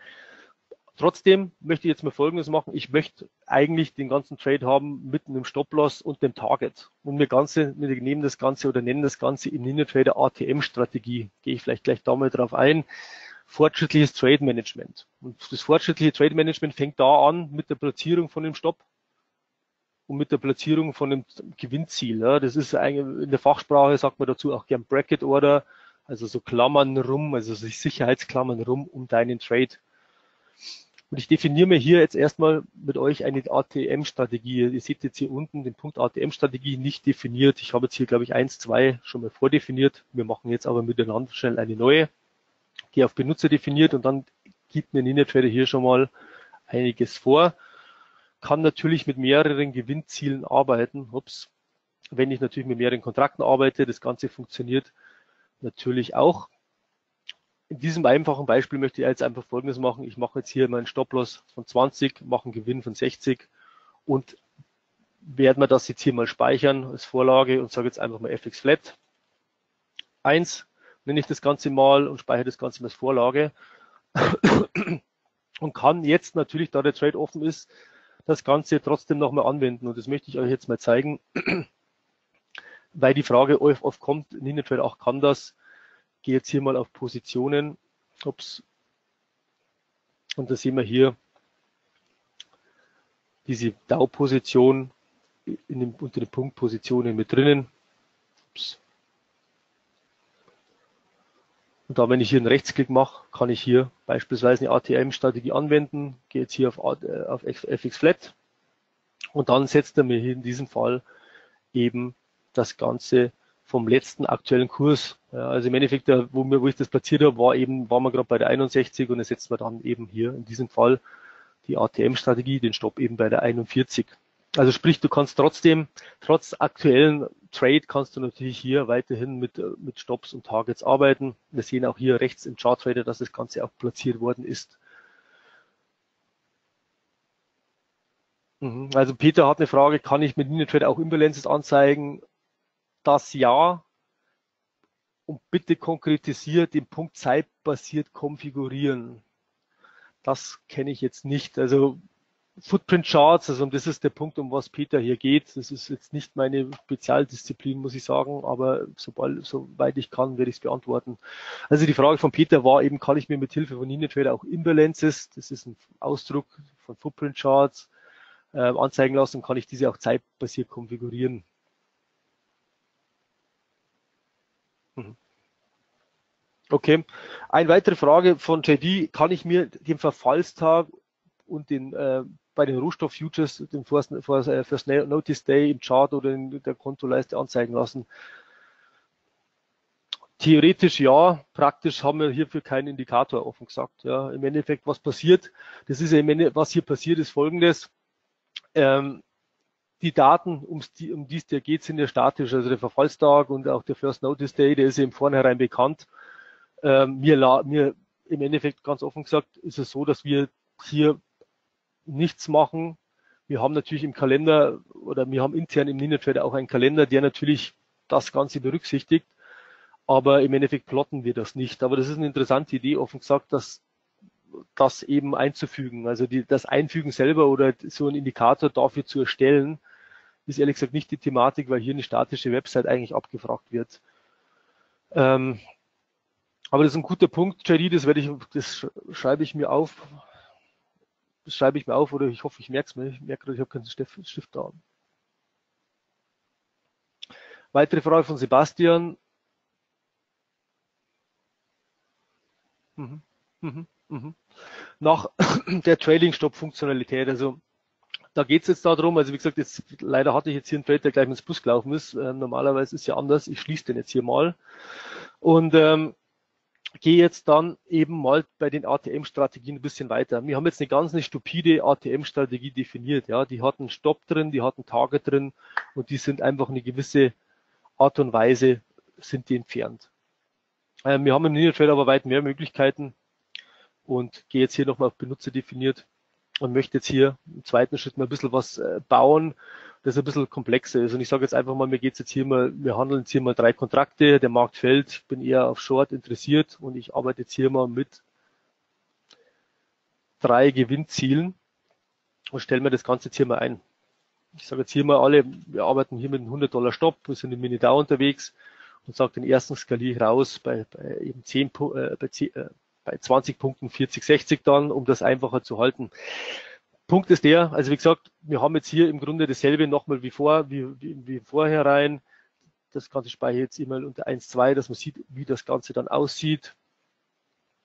Trotzdem möchte ich jetzt mal Folgendes machen. Ich möchte eigentlich den ganzen Trade haben mit einem Stop-Loss und dem Target. Und wir, ganze, wir nehmen das Ganze oder nennen das Ganze im Ninja-Trader ATM-Strategie. Gehe ich vielleicht gleich da mal drauf ein. Fortschrittliches Trade Management. Und das fortschrittliche Trade Management fängt da an mit der Platzierung von dem Stop und mit der Platzierung von dem Gewinnziel. Das ist in der Fachsprache sagt man dazu auch gern Bracket Order, also so Klammern rum, also Sicherheitsklammern rum um deinen Trade und ich definiere mir hier jetzt erstmal mit euch eine ATM-Strategie. Ihr seht jetzt hier unten den Punkt ATM-Strategie nicht definiert. Ich habe jetzt hier, glaube ich, eins, zwei schon mal vordefiniert. Wir machen jetzt aber miteinander schnell eine neue. Gehe auf Benutzer definiert und dann gibt mir NinjaTrader hier schon mal einiges vor. Kann natürlich mit mehreren Gewinnzielen arbeiten. Ups. Wenn ich natürlich mit mehreren Kontrakten arbeite, das Ganze funktioniert natürlich auch. In diesem einfachen Beispiel möchte ich jetzt einfach Folgendes machen. Ich mache jetzt hier meinen Stop-Loss von 20, mache einen Gewinn von 60 und werde mir das jetzt hier mal speichern als Vorlage und sage jetzt einfach mal fx flat 1 nenne ich das Ganze mal und speichere das Ganze mal als Vorlage [coughs] und kann jetzt natürlich, da der Trade offen ist, das Ganze trotzdem nochmal anwenden. Und das möchte ich euch jetzt mal zeigen, [coughs] weil die Frage oft, kommt, NinjaTrade auch kann das. Gehe jetzt hier mal auf Positionen. Ups. Und da sehen wir hier diese DAO-Position unter den Punktpositionen mit drinnen. Ups. Und da, wenn ich hier einen Rechtsklick mache, kann ich hier beispielsweise eine ATM-Strategie anwenden, gehe jetzt hier auf, äh, auf FX Flat und dann setzt er mir hier in diesem Fall eben das Ganze vom letzten aktuellen Kurs. Ja, also im Endeffekt, wo, mir, wo ich das platziert habe, war eben, waren wir gerade bei der 61 und dann setzen wir dann eben hier in diesem Fall die ATM-Strategie, den Stopp eben bei der 41. Also sprich, du kannst trotzdem, trotz aktuellen Trade kannst du natürlich hier weiterhin mit, äh, mit Stops und Targets arbeiten. Wir sehen auch hier rechts im Chart Trader, dass das Ganze auch platziert worden ist. Mhm. Also Peter hat eine Frage, kann ich mit NinjaTrade auch Imbalances anzeigen? Das ja. Und bitte konkretisiert den Punkt zeitbasiert konfigurieren. Das kenne ich jetzt nicht. Also Footprint Charts, also das ist der Punkt, um was Peter hier geht. Das ist jetzt nicht meine Spezialdisziplin, muss ich sagen, aber sobald, soweit ich kann, werde ich es beantworten. Also die Frage von Peter war eben, kann ich mir mit Hilfe von NinjaTrader auch Imbalances, das ist ein Ausdruck von Footprint Charts, äh, anzeigen lassen kann ich diese auch zeitbasiert konfigurieren. Mhm. Okay. Eine weitere Frage von JD. Kann ich mir den Verfallstag und den äh, bei den Rohstoff-Futures den First, First, äh, First Notice Day im Chart oder in der Kontoleiste anzeigen lassen? Theoretisch ja, praktisch haben wir hierfür keinen Indikator, offen gesagt. Ja, Im Endeffekt, was passiert, das ist ja im Endeffekt, was hier passiert, ist folgendes. Ähm, die Daten, die, um die es dir geht, sind ja statisch. Also der Verfallstag und auch der First Notice Day, der ist im Vornherein bekannt. Ähm, mir, mir im Endeffekt ganz offen gesagt ist es so, dass wir hier nichts machen. Wir haben natürlich im Kalender oder wir haben intern im NinjaTrader auch einen Kalender, der natürlich das Ganze berücksichtigt. Aber im Endeffekt plotten wir das nicht. Aber das ist eine interessante Idee, offen gesagt, dass das eben einzufügen. Also die, das Einfügen selber oder so einen Indikator dafür zu erstellen, ist ehrlich gesagt nicht die Thematik, weil hier eine statische Website eigentlich abgefragt wird. Ähm, aber das ist ein guter Punkt, Jerry, das werde ich, das schreibe ich mir auf, das schreibe ich mir auf oder ich hoffe, ich merke es mir. Ich merke gerade, ich habe keinen Stift, Stift da. Weitere Frage von Sebastian. Mhm. Mhm. Mhm. Nach [coughs] der Trailing-Stop-Funktionalität, also da geht es jetzt darum, also wie gesagt, jetzt, leider hatte ich jetzt hier einen Trade, der gleich ins Plus gelaufen ist. Ähm, normalerweise ist ja anders. Ich schließe den jetzt hier mal. Und ähm, gehe jetzt dann eben mal bei den ATM-Strategien ein bisschen weiter. Wir haben jetzt eine ganz eine stupide ATM-Strategie definiert. Ja, die hat einen Stopp drin, die hat einen Target drin und die sind einfach eine gewisse Art und Weise sind die entfernt. Ähm, wir haben im NinjaTrader aber weit mehr Möglichkeiten und gehe jetzt hier nochmal auf Benutzer definiert und möchte jetzt hier im zweiten Schritt mal ein bisschen was äh, bauen, das ein bisschen komplexer ist. Und ich sage jetzt einfach mal, mir geht's jetzt hier mal, wir handeln jetzt hier mal drei Kontrakte, der Markt fällt, bin eher auf Short interessiert und ich arbeite jetzt hier mal mit drei Gewinnzielen und stelle mir das Ganze jetzt hier mal ein. Ich sage jetzt hier mal alle, wir arbeiten hier mit einem 100 Dollar Stopp, wir sind im Mini-DAO unterwegs und sage den ersten skaliere ich raus bei, bei eben 10, äh, bei, 10, äh, bei 20 Punkten 40, 60 dann, um das einfacher zu halten. Punkt ist der, also wie gesagt, wir haben jetzt hier im Grunde dasselbe nochmal wie vor, wie, wie, wie vorher rein. Das Ganze speichere ich jetzt immer unter 1.2, dass man sieht, wie das Ganze dann aussieht.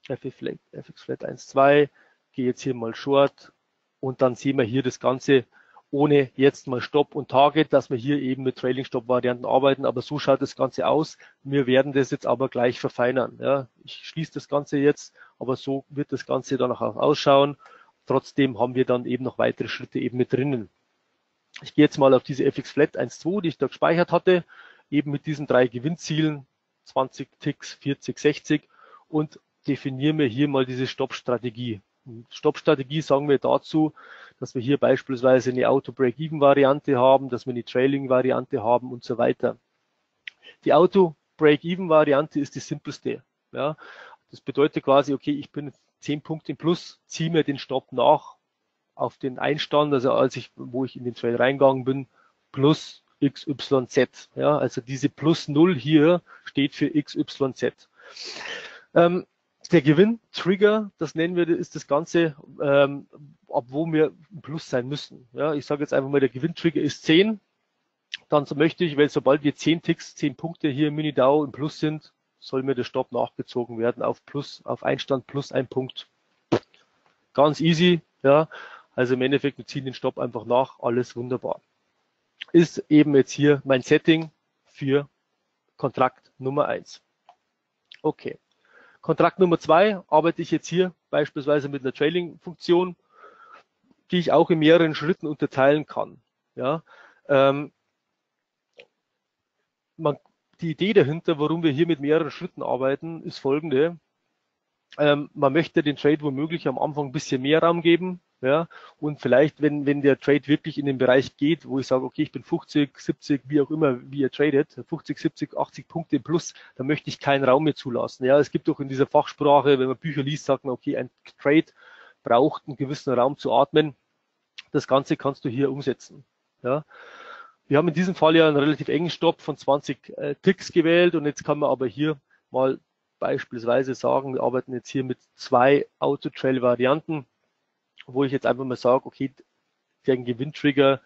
FX Flat, FX Flat 1.2, gehe jetzt hier mal Short und dann sehen wir hier das Ganze ohne jetzt mal Stop und Target, dass wir hier eben mit Trailing Stop Varianten arbeiten. Aber so schaut das Ganze aus. Wir werden das jetzt aber gleich verfeinern. Ja, ich schließe das Ganze jetzt, aber so wird das Ganze dann auch ausschauen. Trotzdem haben wir dann eben noch weitere Schritte eben mit drinnen. Ich gehe jetzt mal auf diese FX Flat 1.2, die ich da gespeichert hatte, eben mit diesen drei Gewinnzielen, 20 Ticks, 40, 60 und definiere mir hier mal diese Stop-Strategie. Stop-Strategie sagen wir dazu, dass wir hier beispielsweise eine Auto-Break-Even-Variante haben, dass wir eine Trailing-Variante haben und so weiter. Die Auto Break-Even-Variante ist die simpelste. Ja, das bedeutet quasi, okay, ich bin 10 Punkte im Plus, ziehe mir den Stopp nach auf den Einstand, also als ich, wo ich in den Trade reingegangen bin, plus XYZ. Ja, also diese plus Null hier steht für XYZ. Ähm, der Gewinn-Trigger, das nennen wir, ist das Ganze, ähm, ab wo wir im Plus sein müssen. Ja, ich sage jetzt einfach mal, der Gewinn-Trigger ist 10. Dann so möchte ich, weil sobald wir 10 Ticks, 10 Punkte hier im Mini-DAO im Plus sind, soll mir der Stopp nachgezogen werden auf Plus, auf Einstand plus ein Punkt. Ganz easy, ja. Also im Endeffekt, wir ziehen den Stopp einfach nach, alles wunderbar. Ist eben jetzt hier mein Setting für Kontrakt Nummer eins. Okay. Kontrakt Nummer zwei arbeite ich jetzt hier beispielsweise mit einer Trailing-Funktion, die ich auch in mehreren Schritten unterteilen kann. Ja, ähm, man, die Idee dahinter, warum wir hier mit mehreren Schritten arbeiten, ist folgende. Ähm, man möchte den Trade womöglich am Anfang ein bisschen mehr Raum geben, ja, und vielleicht, wenn, wenn der Trade wirklich in den Bereich geht, wo ich sage, okay, ich bin 50, 70, wie auch immer, wie ihr tradet, 50, 70, 80 Punkte plus, dann möchte ich keinen Raum mehr zulassen. Ja, es gibt auch in dieser Fachsprache, wenn man Bücher liest, sagt man, okay, ein Trade braucht einen gewissen Raum zu atmen. Das Ganze kannst du hier umsetzen. Ja. Wir haben in diesem Fall ja einen relativ engen Stopp von 20 äh, Ticks gewählt und jetzt kann man aber hier mal beispielsweise sagen, wir arbeiten jetzt hier mit zwei Auto-Trail-Varianten wo ich jetzt einfach mal sage, okay, der Gewinntrigger,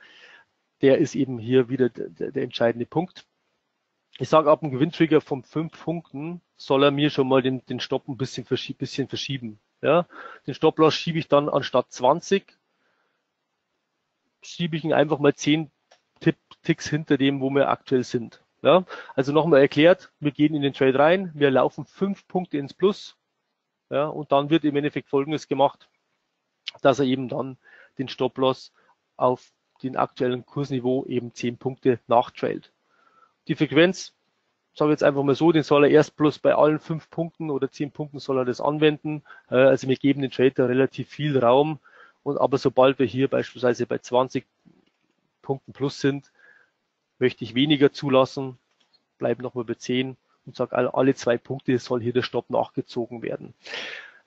der ist eben hier wieder der, der entscheidende Punkt. Ich sage, ab einem Gewinntrigger von fünf Punkten soll er mir schon mal den, den Stopp ein bisschen, verschie bisschen verschieben. Ja, den Stopploss schiebe ich dann anstatt 20, schiebe ich ihn einfach mal 10 Tipp, Ticks hinter dem, wo wir aktuell sind. Ja, also nochmal erklärt, wir gehen in den Trade rein, wir laufen fünf Punkte ins Plus, ja, und dann wird im Endeffekt Folgendes gemacht dass er eben dann den Stop-Loss auf den aktuellen Kursniveau eben 10 Punkte nachtrailt. Die Frequenz, sage jetzt einfach mal so, den soll er erst bloß bei allen 5 Punkten oder 10 Punkten soll er das anwenden. Äh, also wir geben den Trader relativ viel Raum. Und aber sobald wir hier beispielsweise bei 20 Punkten plus sind, möchte ich weniger zulassen, bleibe nochmal bei 10 und sage, alle zwei Punkte soll hier der Stopp nachgezogen werden.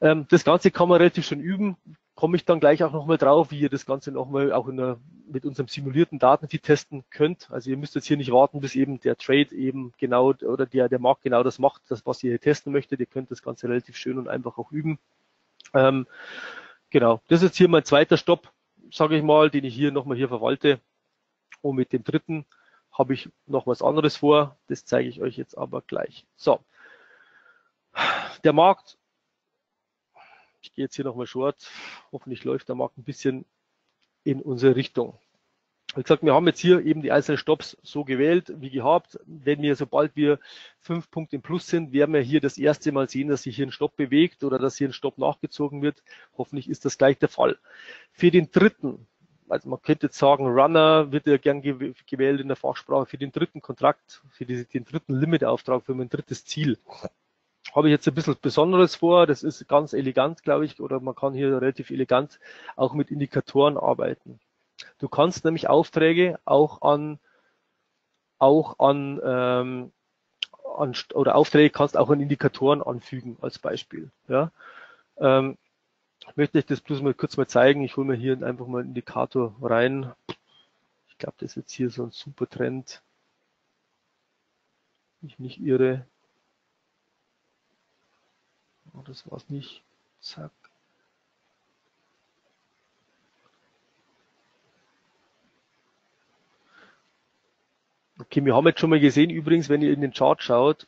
Ähm, das Ganze kann man relativ schön üben komme ich dann gleich auch nochmal drauf, wie ihr das Ganze nochmal auch der, mit unserem simulierten Datenfeed testen könnt. Also ihr müsst jetzt hier nicht warten, bis eben der Trade eben genau oder der, der Markt genau das macht, das, was ihr testen möchtet. Ihr könnt das Ganze relativ schön und einfach auch üben. Ähm, genau, das ist jetzt hier mein zweiter Stopp, sage ich mal, den ich hier nochmal hier verwalte. Und mit dem dritten habe ich noch was anderes vor. Das zeige ich euch jetzt aber gleich. So, der Markt ich gehe jetzt hier nochmal short. Hoffentlich läuft der Markt ein bisschen in unsere Richtung. Wie gesagt, wir haben jetzt hier eben die einzelnen Stops so gewählt, wie gehabt. Wenn wir, sobald wir fünf Punkte im Plus sind, werden wir hier das erste Mal sehen, dass sich hier ein Stopp bewegt oder dass hier ein Stopp nachgezogen wird. Hoffentlich ist das gleich der Fall. Für den dritten, also man könnte jetzt sagen, Runner wird ja gern gewählt in der Fachsprache, für den dritten Kontrakt, für den dritten Limitauftrag, für mein drittes Ziel habe ich jetzt ein bisschen Besonderes vor. Das ist ganz elegant, glaube ich, oder man kann hier relativ elegant auch mit Indikatoren arbeiten. Du kannst nämlich Aufträge auch an auch an, ähm, an oder Aufträge kannst auch an Indikatoren anfügen als Beispiel. Ja. Ähm, ich möchte euch das bloß mal kurz mal zeigen. Ich hole mir hier einfach mal einen Indikator rein. Ich glaube, das ist jetzt hier so ein super Trend. Ich nicht irre. Oh, das war's nicht. Zack. Okay, wir haben jetzt schon mal gesehen, übrigens, wenn ihr in den Chart schaut,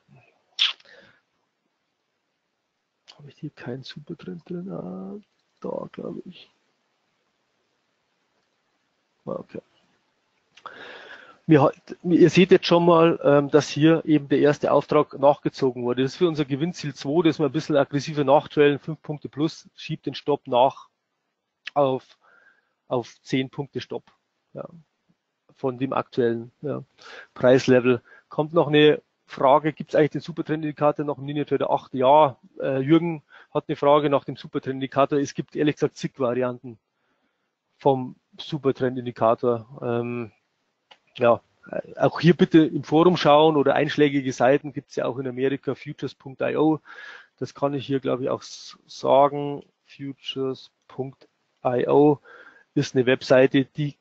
habe ich hier keinen Supertrend drin. Ah, da glaube ich. Ah, okay. Wir, ihr seht jetzt schon mal, ähm, dass hier eben der erste Auftrag nachgezogen wurde. Das ist für unser Gewinnziel 2, dass wir ein bisschen aggressiver nachtraillen, 5 Punkte plus, schiebt den Stopp nach auf, auf 10 Punkte Stopp ja, von dem aktuellen ja, Preislevel. Kommt noch eine Frage, gibt es eigentlich den Supertrendindikator noch im Linie Trader 8? Ja, äh, Jürgen hat eine Frage nach dem Supertrendindikator. Es gibt ehrlich gesagt zig Varianten vom Supertrendindikator. Ähm, ja, auch hier bitte im Forum schauen oder einschlägige Seiten gibt es ja auch in Amerika, futures.io. Das kann ich hier, glaube ich, auch sagen. Futures.io ist eine Webseite, die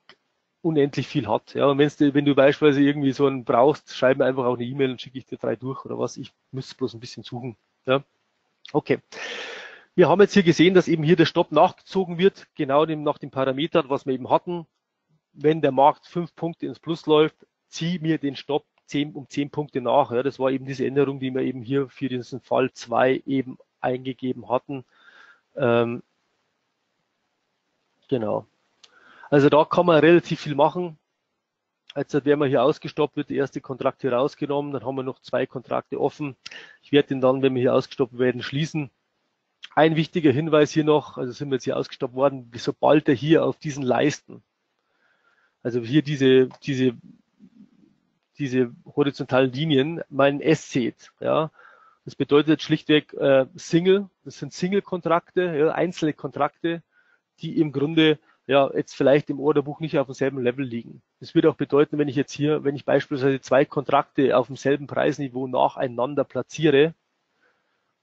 unendlich viel hat. Ja, und wenn's, wenn du beispielsweise irgendwie so einen brauchst, schreib mir einfach auch eine E-Mail und schicke ich dir drei durch oder was. Ich müsste bloß ein bisschen suchen. Ja, okay. Wir haben jetzt hier gesehen, dass eben hier der Stopp nachgezogen wird, genau dem, nach den Parametern, was wir eben hatten. Wenn der Markt fünf Punkte ins Plus läuft, zieh mir den Stopp zehn, um zehn Punkte nach. Ja, das war eben diese Änderung, die wir eben hier für diesen Fall zwei eben eingegeben hatten. Ähm, genau. Also da kann man relativ viel machen. Jetzt werden wir hier ausgestoppt, wird der erste Kontrakt hier rausgenommen, dann haben wir noch zwei Kontrakte offen. Ich werde den dann, wenn wir hier ausgestoppt werden, schließen. Ein wichtiger Hinweis hier noch, also sind wir jetzt hier ausgestoppt worden, sobald er hier auf diesen Leisten, also hier diese, diese, diese horizontalen Linien, mein S seht, ja, das bedeutet schlichtweg äh, Single, das sind Single-Kontrakte, ja, einzelne Kontrakte, die im Grunde ja jetzt vielleicht im Orderbuch nicht auf demselben Level liegen. Das würde auch bedeuten, wenn ich jetzt hier, wenn ich beispielsweise zwei Kontrakte auf demselben Preisniveau nacheinander platziere,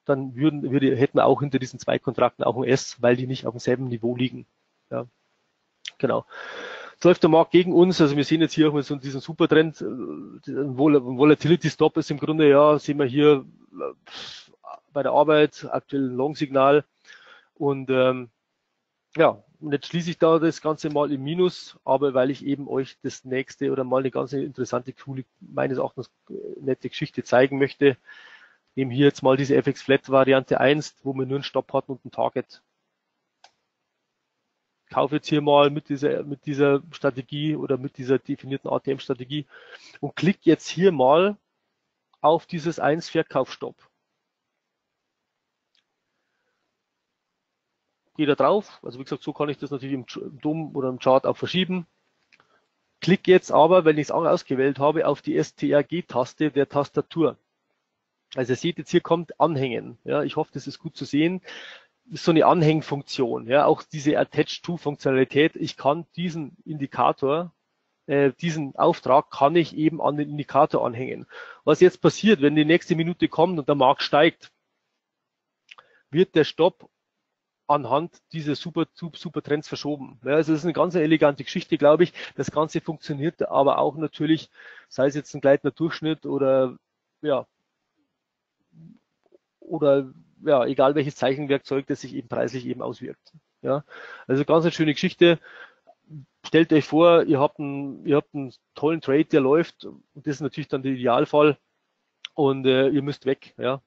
dann würden, würde, hätten wir auch hinter diesen zwei Kontrakten auch ein S, weil die nicht auf demselben Niveau liegen. Ja, genau. Jetzt läuft der Markt gegen uns, also wir sehen jetzt hier auch mal so diesen Supertrend, äh, ein Volatility Stop ist im Grunde, ja, sehen wir hier äh, bei der Arbeit, aktuell ein Long-Signal. Und ähm, ja, und jetzt schließe ich da das Ganze mal im Minus, aber weil ich eben euch das nächste oder mal eine ganz interessante, coole, meines Erachtens äh, nette Geschichte zeigen möchte, nehmen hier jetzt mal diese FX Flat Variante 1, wo wir nur einen Stopp hatten und ein Target. Kaufe jetzt hier mal mit dieser, mit dieser Strategie oder mit dieser definierten ATM-Strategie und klicke jetzt hier mal auf dieses 1 Verkaufsstopp. gehe da drauf. Also wie gesagt, so kann ich das natürlich im DOM oder im Chart auch verschieben. Klick jetzt aber, wenn ich es ausgewählt habe, auf die STRG-Taste der Tastatur. Also ihr seht jetzt hier kommt Anhängen. Ja, ich hoffe, das ist gut zu sehen. So eine Anhängfunktion. Ja, auch diese Attach-to-Funktionalität. Ich kann diesen Indikator, äh, diesen Auftrag kann ich eben an den Indikator anhängen. Was jetzt passiert, wenn die nächste Minute kommt und der Markt steigt, wird der Stopp anhand dieser super, super Trends verschoben. Ja, also das ist eine ganz elegante Geschichte, glaube ich. Das Ganze funktioniert aber auch natürlich, sei es jetzt ein gleitender Durchschnitt oder ja, oder ja, egal welches Zeichenwerkzeug, das sich eben preislich eben auswirkt. Ja, also ganz eine schöne Geschichte. Stellt euch vor, ihr habt einen, ihr habt einen tollen Trade, der läuft. Und das ist natürlich dann der Idealfall. Und äh, ihr müsst weg. Ja,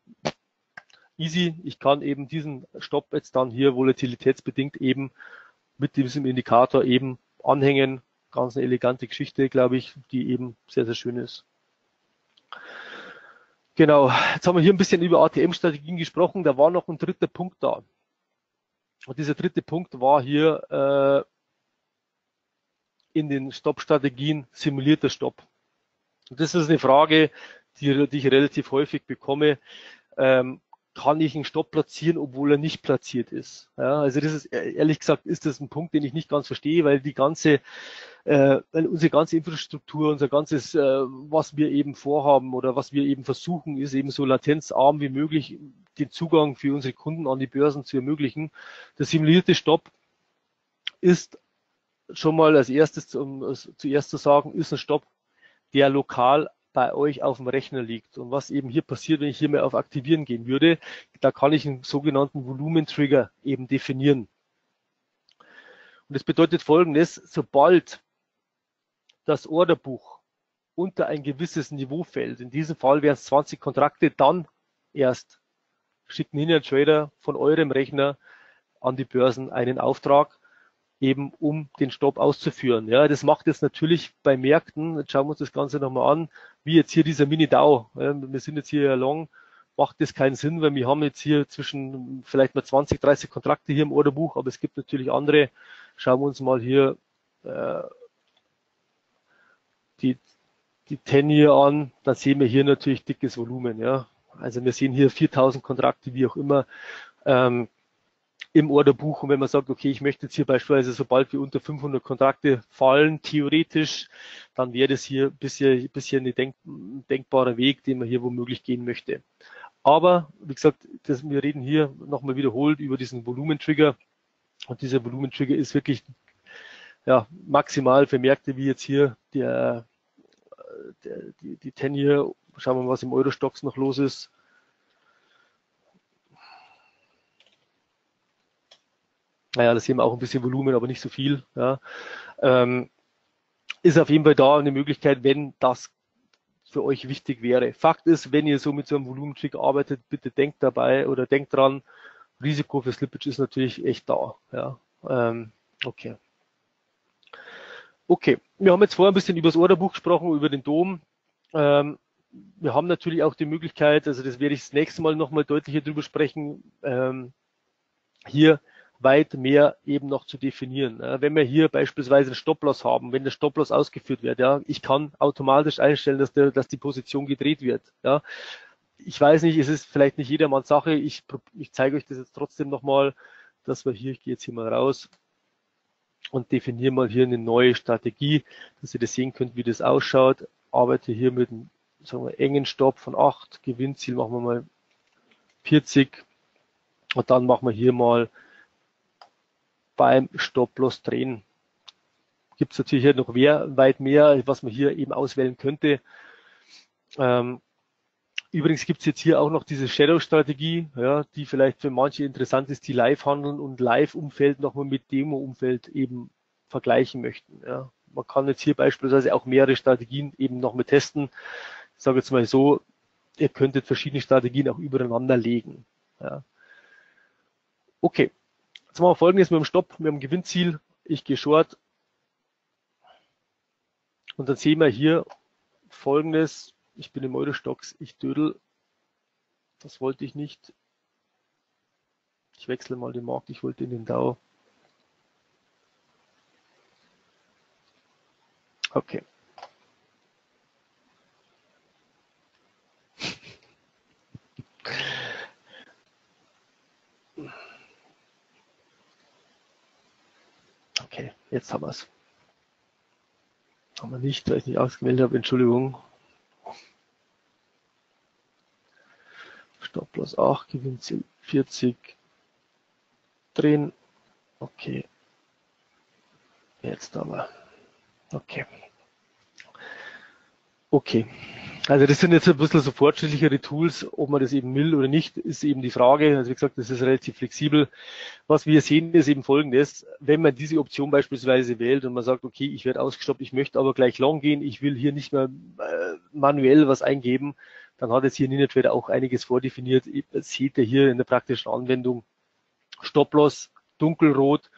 easy. Ich kann eben diesen Stopp jetzt dann hier volatilitätsbedingt eben mit diesem Indikator eben anhängen. Ganz eine elegante Geschichte, glaube ich, die eben sehr, sehr schön ist. Genau, jetzt haben wir hier ein bisschen über ATM-Strategien gesprochen. Da war noch ein dritter Punkt da. Und dieser dritte Punkt war hier äh, in den Stopp-Strategien simulierter Stopp. Und das ist eine Frage, die, die ich relativ häufig bekomme. Ähm, kann ich einen Stopp platzieren, obwohl er nicht platziert ist. Ja, also das ist ehrlich gesagt ist das ein Punkt, den ich nicht ganz verstehe, weil die ganze, äh, weil unsere ganze Infrastruktur, unser ganzes, äh, was wir eben vorhaben oder was wir eben versuchen, ist eben so latenzarm wie möglich den Zugang für unsere Kunden an die Börsen zu ermöglichen. Der simulierte Stopp ist schon mal als erstes, um zuerst zu sagen, ist ein Stopp, der lokal bei euch auf dem Rechner liegt. Und was eben hier passiert, wenn ich hier mal auf Aktivieren gehen würde, da kann ich einen sogenannten Volumentrigger eben definieren. Und das bedeutet folgendes, sobald das Orderbuch unter ein gewisses Niveau fällt, in diesem Fall wären es 20 Kontrakte, dann erst schickt Ninja Trader von eurem Rechner an die Börsen einen Auftrag eben um den Stopp auszuführen. Ja, das macht jetzt natürlich bei Märkten, jetzt schauen wir uns das Ganze nochmal an, wie jetzt hier dieser Mini-DAO. Wir sind jetzt hier long, macht das keinen Sinn, weil wir haben jetzt hier zwischen vielleicht mal 20, 30 Kontrakte hier im Orderbuch, aber es gibt natürlich andere. Schauen wir uns mal hier äh, die, die 10 hier an, dann sehen wir hier natürlich dickes Volumen. Ja, Also wir sehen hier 4000 Kontrakte, wie auch immer. Ähm, im Orderbuch und wenn man sagt, okay, ich möchte jetzt hier beispielsweise, sobald wir unter 500 Kontrakte fallen, theoretisch, dann wäre das hier ein bisschen, bisschen ein denk, denkbarer Weg, den man hier womöglich gehen möchte. Aber wie gesagt, das, wir reden hier nochmal wiederholt über diesen Volumentrigger. Und dieser Volumentrigger ist wirklich ja, maximal für Märkte wie jetzt hier der, der die, die 10 Year. Schauen wir mal, was im Eurostox noch los ist. Naja, da sehen wir auch ein bisschen Volumen, aber nicht so viel. Ja. Ähm, ist auf jeden Fall da eine Möglichkeit, wenn das für euch wichtig wäre. Fakt ist, wenn ihr so mit so einem Volumentrick arbeitet, bitte denkt dabei oder denkt dran, Risiko für Slippage ist natürlich echt da. Ja, ähm, okay. Okay, wir haben jetzt vorher ein bisschen über das Orderbuch gesprochen, über den Dom. Ähm, wir haben natürlich auch die Möglichkeit, also das werde ich das nächste Mal nochmal deutlicher drüber sprechen, ähm, hier weit mehr eben noch zu definieren. Wenn wir hier beispielsweise einen Stopploss haben, wenn der Stopploss ausgeführt wird, ja, ich kann automatisch einstellen, dass, der, dass die Position gedreht wird. Ja. Ich weiß nicht, es ist vielleicht nicht jedermanns Sache. Ich, ich zeige euch das jetzt trotzdem nochmal, dass wir hier, ich gehe jetzt hier mal raus und definiere mal hier eine neue Strategie, dass ihr das sehen könnt, wie das ausschaut. Arbeite hier mit einem sagen wir, engen Stopp von 8, Gewinnziel machen wir mal 40 und dann machen wir hier mal beim Stop-Loss drehen. Gibt es natürlich noch mehr, weit mehr, was man hier eben auswählen könnte. Ähm, übrigens gibt es jetzt hier auch noch diese Shadow-Strategie, ja, die vielleicht für manche interessant ist, die live handeln und Live-Umfeld nochmal mit Demo-Umfeld eben vergleichen möchten. Ja. Man kann jetzt hier beispielsweise auch mehrere Strategien eben noch mit testen. Ich sage jetzt mal so, ihr könntet verschiedene Strategien auch übereinander legen. Ja. Okay, Jetzt machen wir folgendes mit dem Stopp, haben ein Gewinnziel, ich gehe short. Und dann sehen wir hier folgendes, ich bin im Eurostox, ich dödel, das wollte ich nicht. Ich wechsle mal den Markt, ich wollte in den DAO. Okay. Jetzt haben wir es. Haben wir nicht, weil ich nicht ausgewählt habe. Entschuldigung. Stopp plus 8, Gewinnziel 40. Drehen. Okay. Jetzt aber. Okay. Okay. Also das sind jetzt ein bisschen so fortschrittlichere Tools, ob man das eben will oder nicht, ist eben die Frage. Also wie gesagt, das ist relativ flexibel. Was wir sehen, ist eben folgendes. Wenn man diese Option beispielsweise wählt und man sagt, okay, ich werde ausgestoppt, ich möchte aber gleich long gehen, ich will hier nicht mehr äh, manuell was eingeben, dann hat jetzt hier Ninetware auch einiges vordefiniert. Das seht ihr hier in der praktischen Anwendung. Stop-Loss, dunkelrot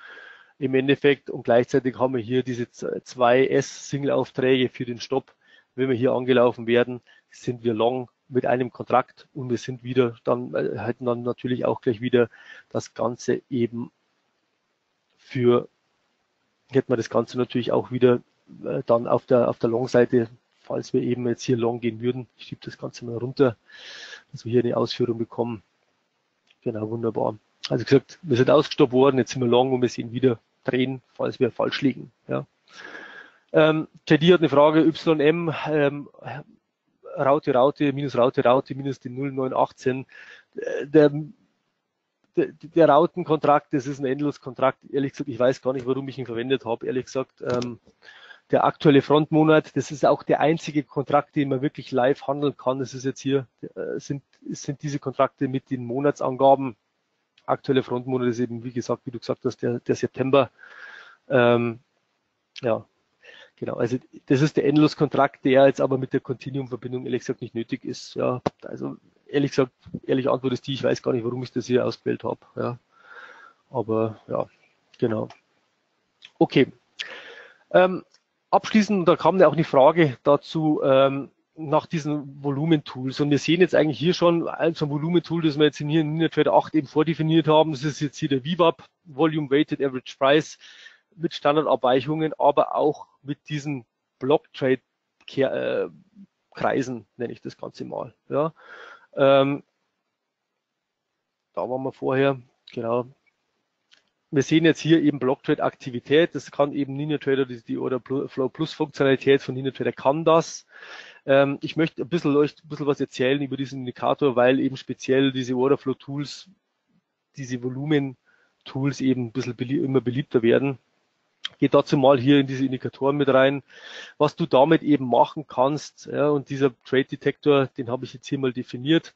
im Endeffekt und gleichzeitig haben wir hier diese zwei S-Single-Aufträge für den Stopp wenn wir hier angelaufen werden, sind wir long mit einem Kontrakt und wir sind wieder dann, äh, hätten dann natürlich auch gleich wieder das Ganze eben für, hätten wir das Ganze natürlich auch wieder äh, dann auf der, auf der Long-Seite, falls wir eben jetzt hier long gehen würden. Ich schiebe das Ganze mal runter, dass wir hier eine Ausführung bekommen. Genau, wunderbar. Also gesagt, wir sind ausgestoppt worden, jetzt sind wir long und wir sehen wieder drehen, falls wir falsch liegen. Ja. Ähm, JD hat eine Frage, YM, ähm, Raute, Raute, minus Raute, Raute, minus die 0918. Äh, der, der, der Rautenkontrakt, das ist ein Endloskontrakt. Ehrlich gesagt, ich weiß gar nicht, warum ich ihn verwendet habe. Ehrlich gesagt, ähm, der aktuelle Frontmonat, das ist auch der einzige Kontrakt, den man wirklich live handeln kann. Das ist jetzt hier, äh, sind, sind diese Kontrakte mit den Monatsangaben. Aktuelle Frontmonat ist eben, wie gesagt, wie du gesagt hast, der, der September. Ähm, ja, Genau, also das ist der Endloskontrakt, der jetzt aber mit der Continuum-Verbindung ehrlich gesagt nicht nötig ist. Ja, also ehrlich gesagt, ehrliche Antwort ist die, ich weiß gar nicht, warum ich das hier ausgewählt habe. Ja, aber ja, genau. Okay. Ähm, abschließend, da kam ja auch eine Frage dazu ähm, nach diesen Volumentools. Und wir sehen jetzt eigentlich hier schon so ein Volumentool, das wir jetzt in hier in NetTrader 8 eben vordefiniert haben. Das ist jetzt hier der VWAP, Volume Weighted Average Price mit Standardabweichungen, aber auch mit diesen Block-Trade-Kreisen, äh, nenne ich das Ganze mal. Ja. Ähm, da waren wir vorher, genau. wir sehen jetzt hier eben Blocktrade-Aktivität. Das kann eben NinjaTrader, die, die oder Flow Plus Funktionalität von NinjaTrader kann das. Ähm, ich möchte ein bisschen euch ein bisschen was erzählen über diesen Indikator, weil eben speziell diese Orderflow Tools, diese Volumen Tools eben ein bisschen belie immer beliebter werden. Geht dazu mal hier in diese Indikatoren mit rein, was du damit eben machen kannst. Ja, und dieser Trade Detector, den habe ich jetzt hier mal definiert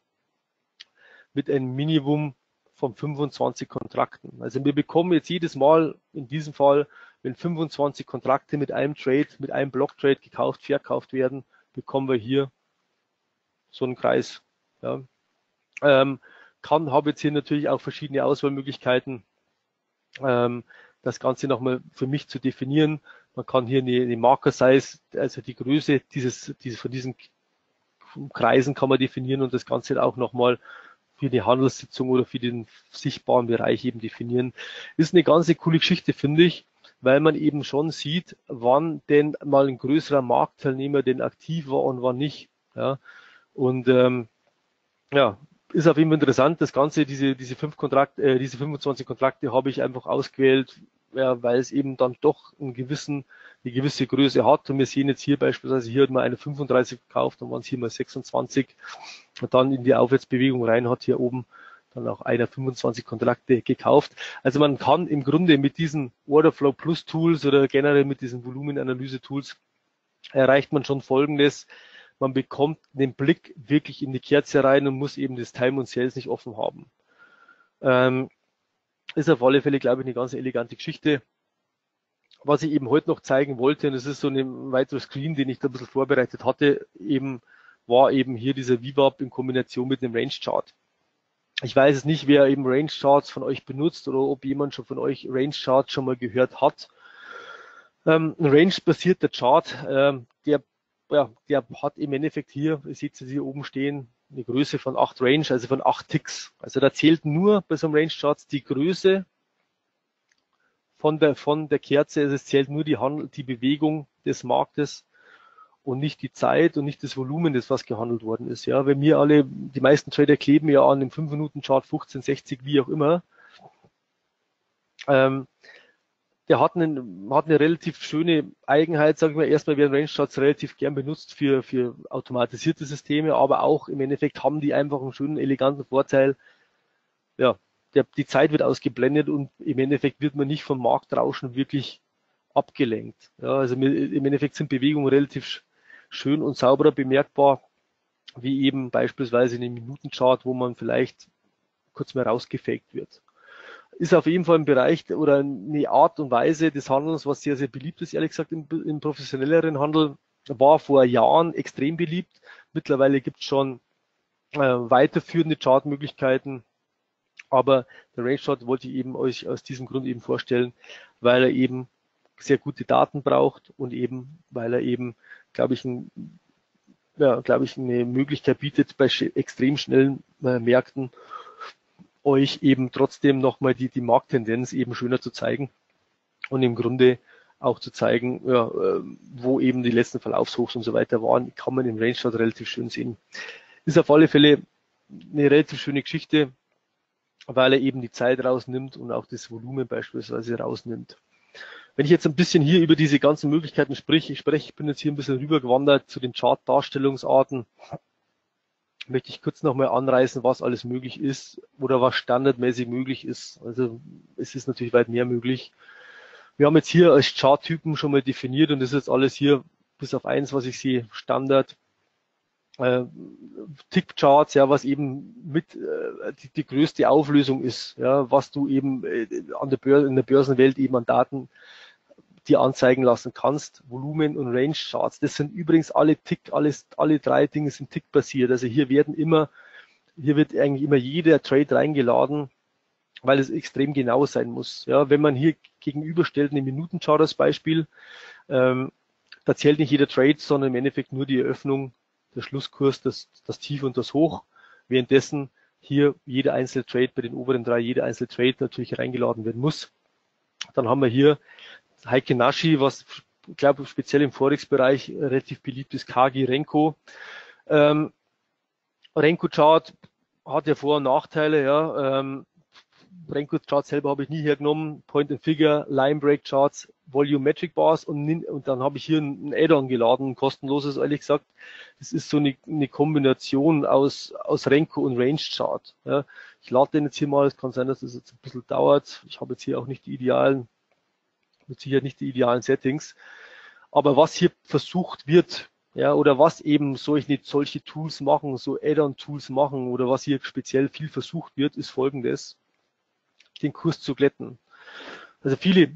mit einem Minimum von 25 Kontrakten. Also wir bekommen jetzt jedes Mal, in diesem Fall, wenn 25 Kontrakte mit einem Trade, mit einem Block-Trade gekauft, verkauft werden, bekommen wir hier so einen Kreis. Ja. Ähm, kann, habe jetzt hier natürlich auch verschiedene Auswahlmöglichkeiten, ähm, das Ganze nochmal für mich zu definieren. Man kann hier eine, eine Marker Size, also die Größe dieses, dieses, von diesen Kreisen kann man definieren und das Ganze auch nochmal für die Handelssitzung oder für den sichtbaren Bereich eben definieren. Ist eine ganz coole Geschichte, finde ich, weil man eben schon sieht, wann denn mal ein größerer Marktteilnehmer denn aktiv war und wann nicht. Ja. Und ähm, ja, ist auf jeden Fall interessant. Das Ganze, diese, diese fünf Kontrakte, äh, diese 25 Kontrakte habe ich einfach ausgewählt, ja, weil es eben dann doch einen gewissen, eine gewisse Größe hat. Und wir sehen jetzt hier beispielsweise, hier hat man eine 35 gekauft, dann waren es hier mal 26 und dann in die Aufwärtsbewegung rein hat hier oben dann auch einer 25 Kontrakte gekauft. Also man kann im Grunde mit diesen Orderflow Plus Tools oder generell mit diesen Volumenanalyse Tools erreicht man schon Folgendes. Man bekommt den Blick wirklich in die Kerze rein und muss eben das Time und Sales nicht offen haben. Ähm, ist auf alle Fälle, glaube ich, eine ganz elegante Geschichte. Was ich eben heute noch zeigen wollte, und das ist so ein weiterer Screen, den ich da ein bisschen vorbereitet hatte, eben war eben hier dieser VWAP in Kombination mit dem Range Chart. Ich weiß es nicht, wer eben Range Charts von euch benutzt oder ob jemand schon von euch Range Charts schon mal gehört hat. Ähm, ein Range-basierter Chart, ähm, der, ja, der hat im Endeffekt hier, ihr seht es hier oben stehen, eine Größe von 8 Range, also von 8 Ticks. Also da zählt nur bei so einem Range Charts die Größe von der, von der Kerze, also es zählt nur die, Handel, die Bewegung des Marktes und nicht die Zeit und nicht das Volumen, das was gehandelt worden ist. Ja, wenn wir alle, die meisten Trader kleben ja an dem 5-Minuten-Chart 15, 60, wie auch immer. Ähm, der hat, einen, hat eine relativ schöne Eigenheit, sagen wir erstmal werden Range Charts relativ gern benutzt für, für automatisierte Systeme, aber auch im Endeffekt haben die einfach einen schönen, eleganten Vorteil. Ja, der, die Zeit wird ausgeblendet und im Endeffekt wird man nicht vom Marktrauschen wirklich abgelenkt. Ja, also im Endeffekt sind Bewegungen relativ schön und sauberer bemerkbar, wie eben beispielsweise in einem Minutenchart, wo man vielleicht kurz mal rausgefaked wird ist auf jeden Fall ein Bereich oder eine Art und Weise des Handelns, was sehr, sehr beliebt ist, ehrlich gesagt, im, im professionelleren Handel. War vor Jahren extrem beliebt. Mittlerweile gibt es schon äh, weiterführende Chartmöglichkeiten. Aber der Range Chart wollte ich eben euch aus diesem Grund eben vorstellen, weil er eben sehr gute Daten braucht und eben, weil er eben, glaube ich, ein, ja, glaube ich, eine Möglichkeit bietet bei extrem schnellen äh, Märkten euch eben trotzdem nochmal die, die Markttendenz eben schöner zu zeigen und im Grunde auch zu zeigen, ja, äh, wo eben die letzten Verlaufshochs und so weiter waren, kann man im Range Chart relativ schön sehen. Ist auf alle Fälle eine relativ schöne Geschichte, weil er eben die Zeit rausnimmt und auch das Volumen beispielsweise rausnimmt. Wenn ich jetzt ein bisschen hier über diese ganzen Möglichkeiten spreche, ich spreche, ich bin jetzt hier ein bisschen rübergewandert zu den Chart-Darstellungsarten möchte ich kurz nochmal anreißen, was alles möglich ist oder was standardmäßig möglich ist. Also es ist natürlich weit mehr möglich. Wir haben jetzt hier als Charttypen schon mal definiert und das ist jetzt alles hier bis auf eins, was ich sehe, Standard. Äh, Tick-Charts, ja, was eben mit äh, die, die größte Auflösung ist, ja, was du eben äh, an der Börse, in der Börsenwelt eben an Daten dir anzeigen lassen kannst, Volumen und Range Charts. Das sind übrigens alle Tick, alles, alle drei Dinge sind Tick basiert. Also hier werden immer, hier wird eigentlich immer jeder Trade reingeladen, weil es extrem genau sein muss. Ja, wenn man hier gegenüberstellt eine Minutenchart als Beispiel, ähm, da zählt nicht jeder Trade, sondern im Endeffekt nur die Eröffnung, der Schlusskurs, das, das Tief und das Hoch. Währenddessen hier jeder einzelne Trade bei den oberen drei, jeder einzelne Trade natürlich reingeladen werden muss. Dann haben wir hier Heike Naschi, was ich glaube speziell im Forex-Bereich relativ beliebt ist, Kagi Renko. Ähm, Renko Chart hat ja Vor- und Nachteile, ja. Ähm, Renko Charts selber habe ich nie hergenommen. Point and Figure, Line Break Charts, Volumetric Bars und, und dann habe ich hier ein Add-on geladen, ein kostenloses, ehrlich gesagt. Das ist so eine, eine Kombination aus, aus Renko und Range Chart. Ja. Ich lade den jetzt hier mal, es kann sein, dass das jetzt ein bisschen dauert. Ich habe jetzt hier auch nicht die idealen, mit Sicherheit nicht die idealen Settings. Aber was hier versucht wird, ja, oder was eben solche, solche Tools machen, so Add-on-Tools machen oder was hier speziell viel versucht wird, ist folgendes, den Kurs zu glätten. Also viele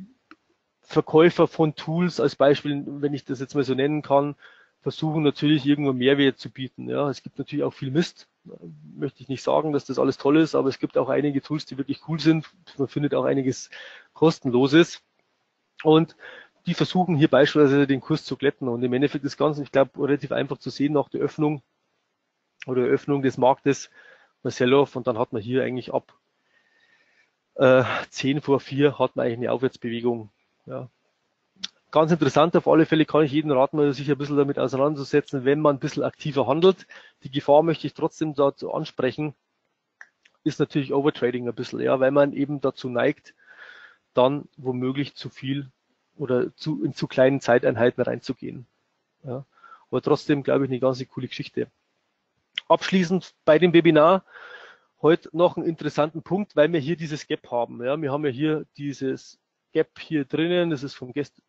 Verkäufer von Tools als Beispiel, wenn ich das jetzt mal so nennen kann, versuchen natürlich irgendwo Mehrwert zu bieten. Ja, es gibt natürlich auch viel Mist. Möchte ich nicht sagen, dass das alles toll ist, aber es gibt auch einige Tools, die wirklich cool sind. Man findet auch einiges kostenloses. Und die versuchen hier beispielsweise den Kurs zu glätten. Und im Endeffekt ist ganz, ich glaube, relativ einfach zu sehen nach der Öffnung oder Öffnung des Marktes bei Sell-off und dann hat man hier eigentlich ab äh, 10 vor 4 hat man eigentlich eine Aufwärtsbewegung. Ja. Ganz interessant, auf alle Fälle kann ich jeden raten, sich ein bisschen damit auseinanderzusetzen, wenn man ein bisschen aktiver handelt. Die Gefahr möchte ich trotzdem dazu ansprechen, ist natürlich Overtrading ein bisschen, ja, weil man eben dazu neigt, dann womöglich zu viel oder zu, in zu kleinen Zeiteinheiten reinzugehen. Ja. Aber trotzdem, glaube ich, eine ganz coole Geschichte. Abschließend bei dem Webinar heute noch einen interessanten Punkt, weil wir hier dieses Gap haben. Ja. Wir haben ja hier dieses Gap hier drinnen, das ist vom, Gest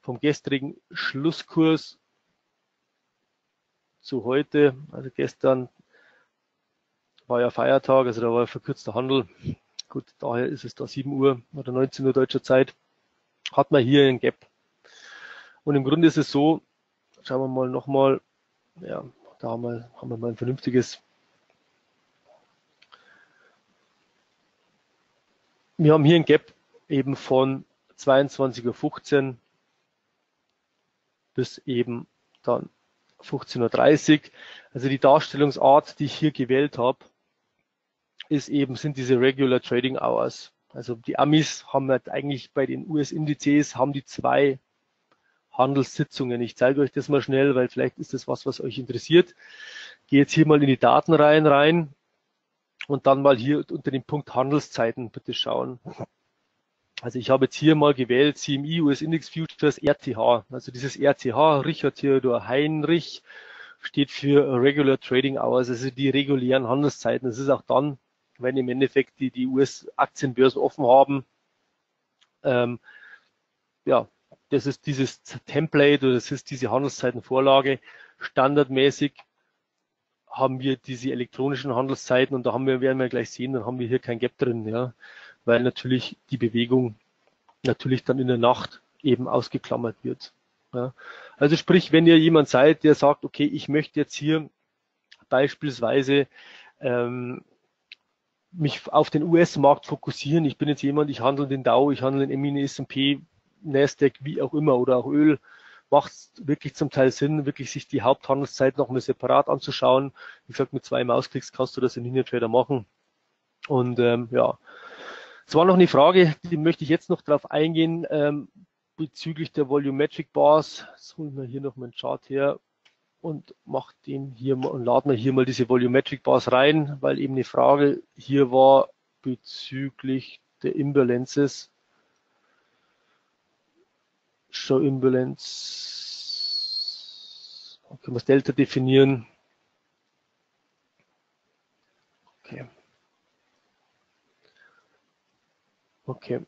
vom gestrigen Schlusskurs zu heute, also gestern war ja Feiertag, also da war verkürzter Handel. Gut, daher ist es da 7 Uhr oder 19 Uhr deutscher Zeit hat man hier ein Gap. Und im Grunde ist es so, schauen wir mal nochmal, ja, da haben wir, haben wir mal ein vernünftiges. Wir haben hier ein Gap eben von 22.15 Uhr bis eben dann 15.30 Uhr. Also die Darstellungsart, die ich hier gewählt habe, ist eben, sind diese Regular Trading Hours. Also die Amis haben halt eigentlich bei den US-Indizes haben die zwei Handelssitzungen. Ich zeige euch das mal schnell, weil vielleicht ist das was, was euch interessiert. Gehe jetzt hier mal in die Datenreihen rein und dann mal hier unter dem Punkt Handelszeiten bitte schauen. Also ich habe jetzt hier mal gewählt CMI US Index Futures RTH. Also dieses RTH, Richard Theodor Heinrich, steht für Regular Trading Hours, also die regulären Handelszeiten. Das ist auch dann wenn im Endeffekt die, die US-Aktienbörsen offen haben. Ähm, ja, das ist dieses Template oder das ist diese Handelszeitenvorlage. Standardmäßig haben wir diese elektronischen Handelszeiten und da haben wir, werden wir gleich sehen, dann haben wir hier kein Gap drin, ja, weil natürlich die Bewegung natürlich dann in der Nacht eben ausgeklammert wird. Ja. Also sprich, wenn ihr jemand seid, der sagt, okay, ich möchte jetzt hier beispielsweise ähm, mich auf den US-Markt fokussieren. Ich bin jetzt jemand, ich handle den Dow, ich handle den MIN, S&P, Nasdaq, wie auch immer, oder auch Öl. Macht wirklich zum Teil Sinn, wirklich sich die Haupthandelszeit nochmal separat anzuschauen. Wie gesagt, mit zwei Mausklicks kannst du das in Linear Trader machen. Und ähm, ja, es war noch eine Frage, die möchte ich jetzt noch darauf eingehen, ähm, bezüglich der Volumetric Bars. Jetzt holen wir hier noch mal einen Chart her und mache den hier mal und laden wir hier mal diese Volumetric Bars rein, weil eben eine Frage hier war bezüglich der Imbalances. Show Imbalance. Können wir das Delta definieren? Okay. Okay.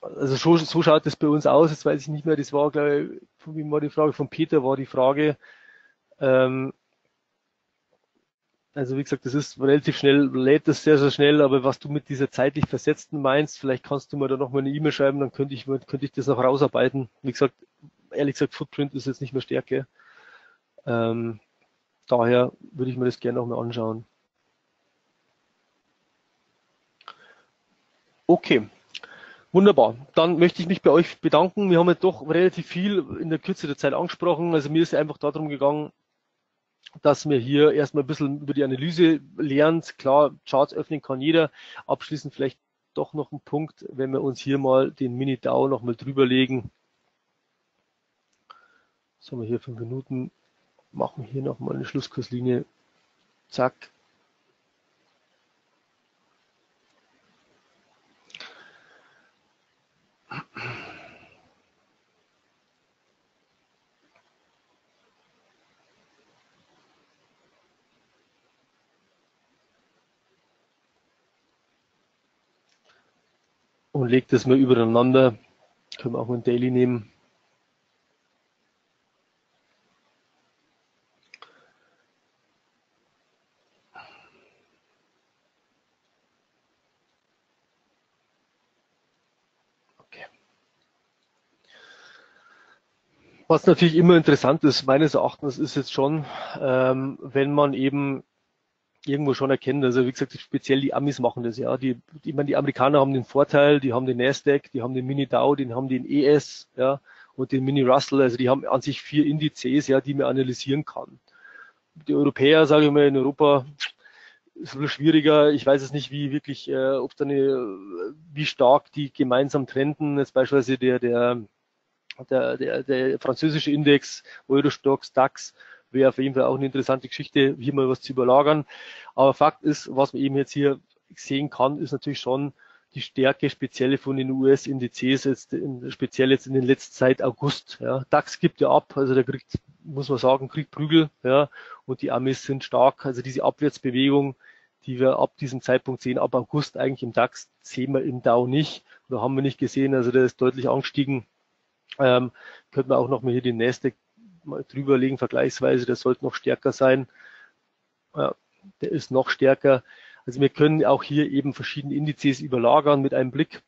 Also so, so schaut es bei uns aus. Jetzt weiß ich nicht mehr, das war, glaube ich, wie war die Frage von Peter, war die Frage, ähm, also wie gesagt, das ist relativ schnell, lädt das sehr, sehr schnell, aber was du mit dieser zeitlich Versetzten meinst, vielleicht kannst du mir da nochmal eine E-Mail schreiben, dann könnte ich, könnte ich das noch rausarbeiten. Wie gesagt, ehrlich gesagt, Footprint ist jetzt nicht mehr Stärke. Ähm, daher würde ich mir das gerne nochmal anschauen. Okay. Wunderbar. Dann möchte ich mich bei euch bedanken. Wir haben ja doch relativ viel in der Kürze der Zeit angesprochen. Also mir ist einfach darum gegangen, dass mir hier erstmal ein bisschen über die Analyse lernt. Klar, Charts öffnen kann jeder. Abschließend vielleicht doch noch ein Punkt, wenn wir uns hier mal den Mini-DAO nochmal drüber legen. Was haben wir hier? Fünf Minuten. Machen wir hier nochmal eine Schlusskurslinie. Zack. Und lege das mal übereinander. Können wir auch ein Daily nehmen. Was natürlich immer interessant ist, meines Erachtens, ist jetzt schon, ähm, wenn man eben irgendwo schon erkennt, also wie gesagt, speziell die Amis machen das ja. Die, ich meine, die Amerikaner haben den Vorteil, die haben den Nasdaq, die haben den Mini Dow, den haben den ES, ja, und den Mini Russell, also die haben an sich vier Indizes, ja, die man analysieren kann. Die Europäer, sage ich mal, in Europa ist ein bisschen schwieriger. Ich weiß es nicht, wie wirklich, äh, ob da eine, wie stark die gemeinsam trenden. Jetzt beispielsweise der, der der, der, der französische Index, Eurostox, DAX, wäre auf jeden Fall auch eine interessante Geschichte, hier mal was zu überlagern. Aber Fakt ist, was man eben jetzt hier sehen kann, ist natürlich schon die Stärke spezielle von den US-Indizes, jetzt in, speziell jetzt in den letzten Zeit August. Ja. DAX gibt ja ab, also der kriegt, muss man sagen, kriegt Prügel, ja, und die Amis sind stark. Also diese Abwärtsbewegung, die wir ab diesem Zeitpunkt sehen, ab August eigentlich im DAX, sehen wir im Dow nicht, oder haben wir nicht gesehen. Also der ist deutlich angestiegen ähm, könnte man auch noch mal hier die Nasdaq mal drüberlegen, vergleichsweise, der sollte noch stärker sein. Ja, der ist noch stärker. Also wir können auch hier eben verschiedene Indizes überlagern mit einem Blick,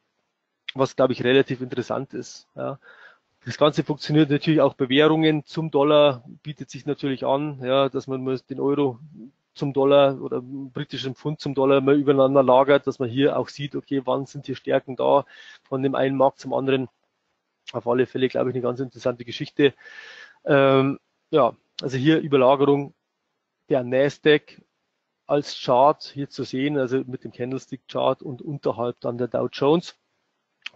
was glaube ich relativ interessant ist. Ja. Das Ganze funktioniert natürlich auch bei Währungen zum Dollar, bietet sich natürlich an, ja, dass man den Euro zum Dollar oder britischen Pfund zum Dollar mal übereinander lagert, dass man hier auch sieht, okay, wann sind hier Stärken da von dem einen Markt zum anderen auf alle Fälle, glaube ich, eine ganz interessante Geschichte. Ähm, ja, also hier Überlagerung der Nasdaq als Chart hier zu sehen, also mit dem Candlestick Chart und unterhalb dann der Dow Jones,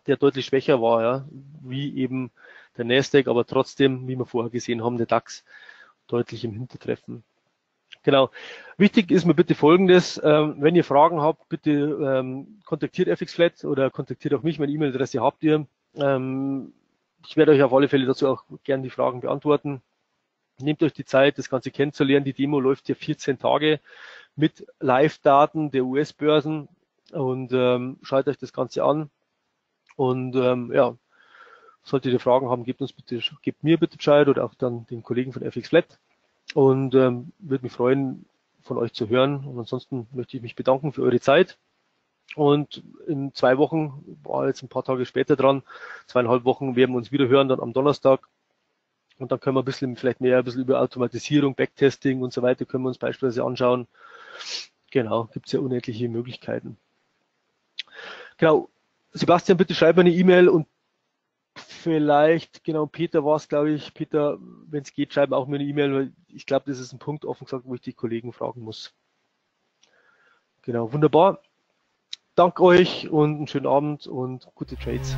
der deutlich schwächer war, ja, wie eben der Nasdaq, aber trotzdem, wie wir vorher gesehen haben, der DAX deutlich im Hintertreffen. Genau. Wichtig ist mir bitte Folgendes. Ähm, wenn ihr Fragen habt, bitte ähm, kontaktiert FXFlat oder kontaktiert auch mich. Meine E-Mail-Adresse habt ihr. Ähm, ich werde euch auf alle Fälle dazu auch gerne die Fragen beantworten. Nehmt euch die Zeit, das Ganze kennenzulernen. Die Demo läuft hier 14 Tage mit Live-Daten der US-Börsen und ähm, schaut euch das Ganze an. Und ähm, ja, solltet ihr Fragen haben, gebt uns bitte, gebt mir bitte Bescheid oder auch dann den Kollegen von FX Flat. Und ähm, würde mich freuen, von euch zu hören. Und ansonsten möchte ich mich bedanken für eure Zeit. Und in zwei Wochen, war jetzt ein paar Tage später dran, zweieinhalb Wochen werden wir uns wieder hören, dann am Donnerstag. Und dann können wir ein bisschen vielleicht mehr, ein bisschen über Automatisierung, Backtesting und so weiter können wir uns beispielsweise anschauen. Genau, gibt es ja unendliche Möglichkeiten. Genau. Sebastian, bitte schreib mir eine E-Mail und vielleicht, genau, Peter war es, glaube ich. Peter, wenn es geht, schreib auch mir eine E-Mail, weil ich glaube, das ist ein Punkt, offen gesagt, wo ich die Kollegen fragen muss. Genau, wunderbar danke euch und einen schönen Abend und gute Trades.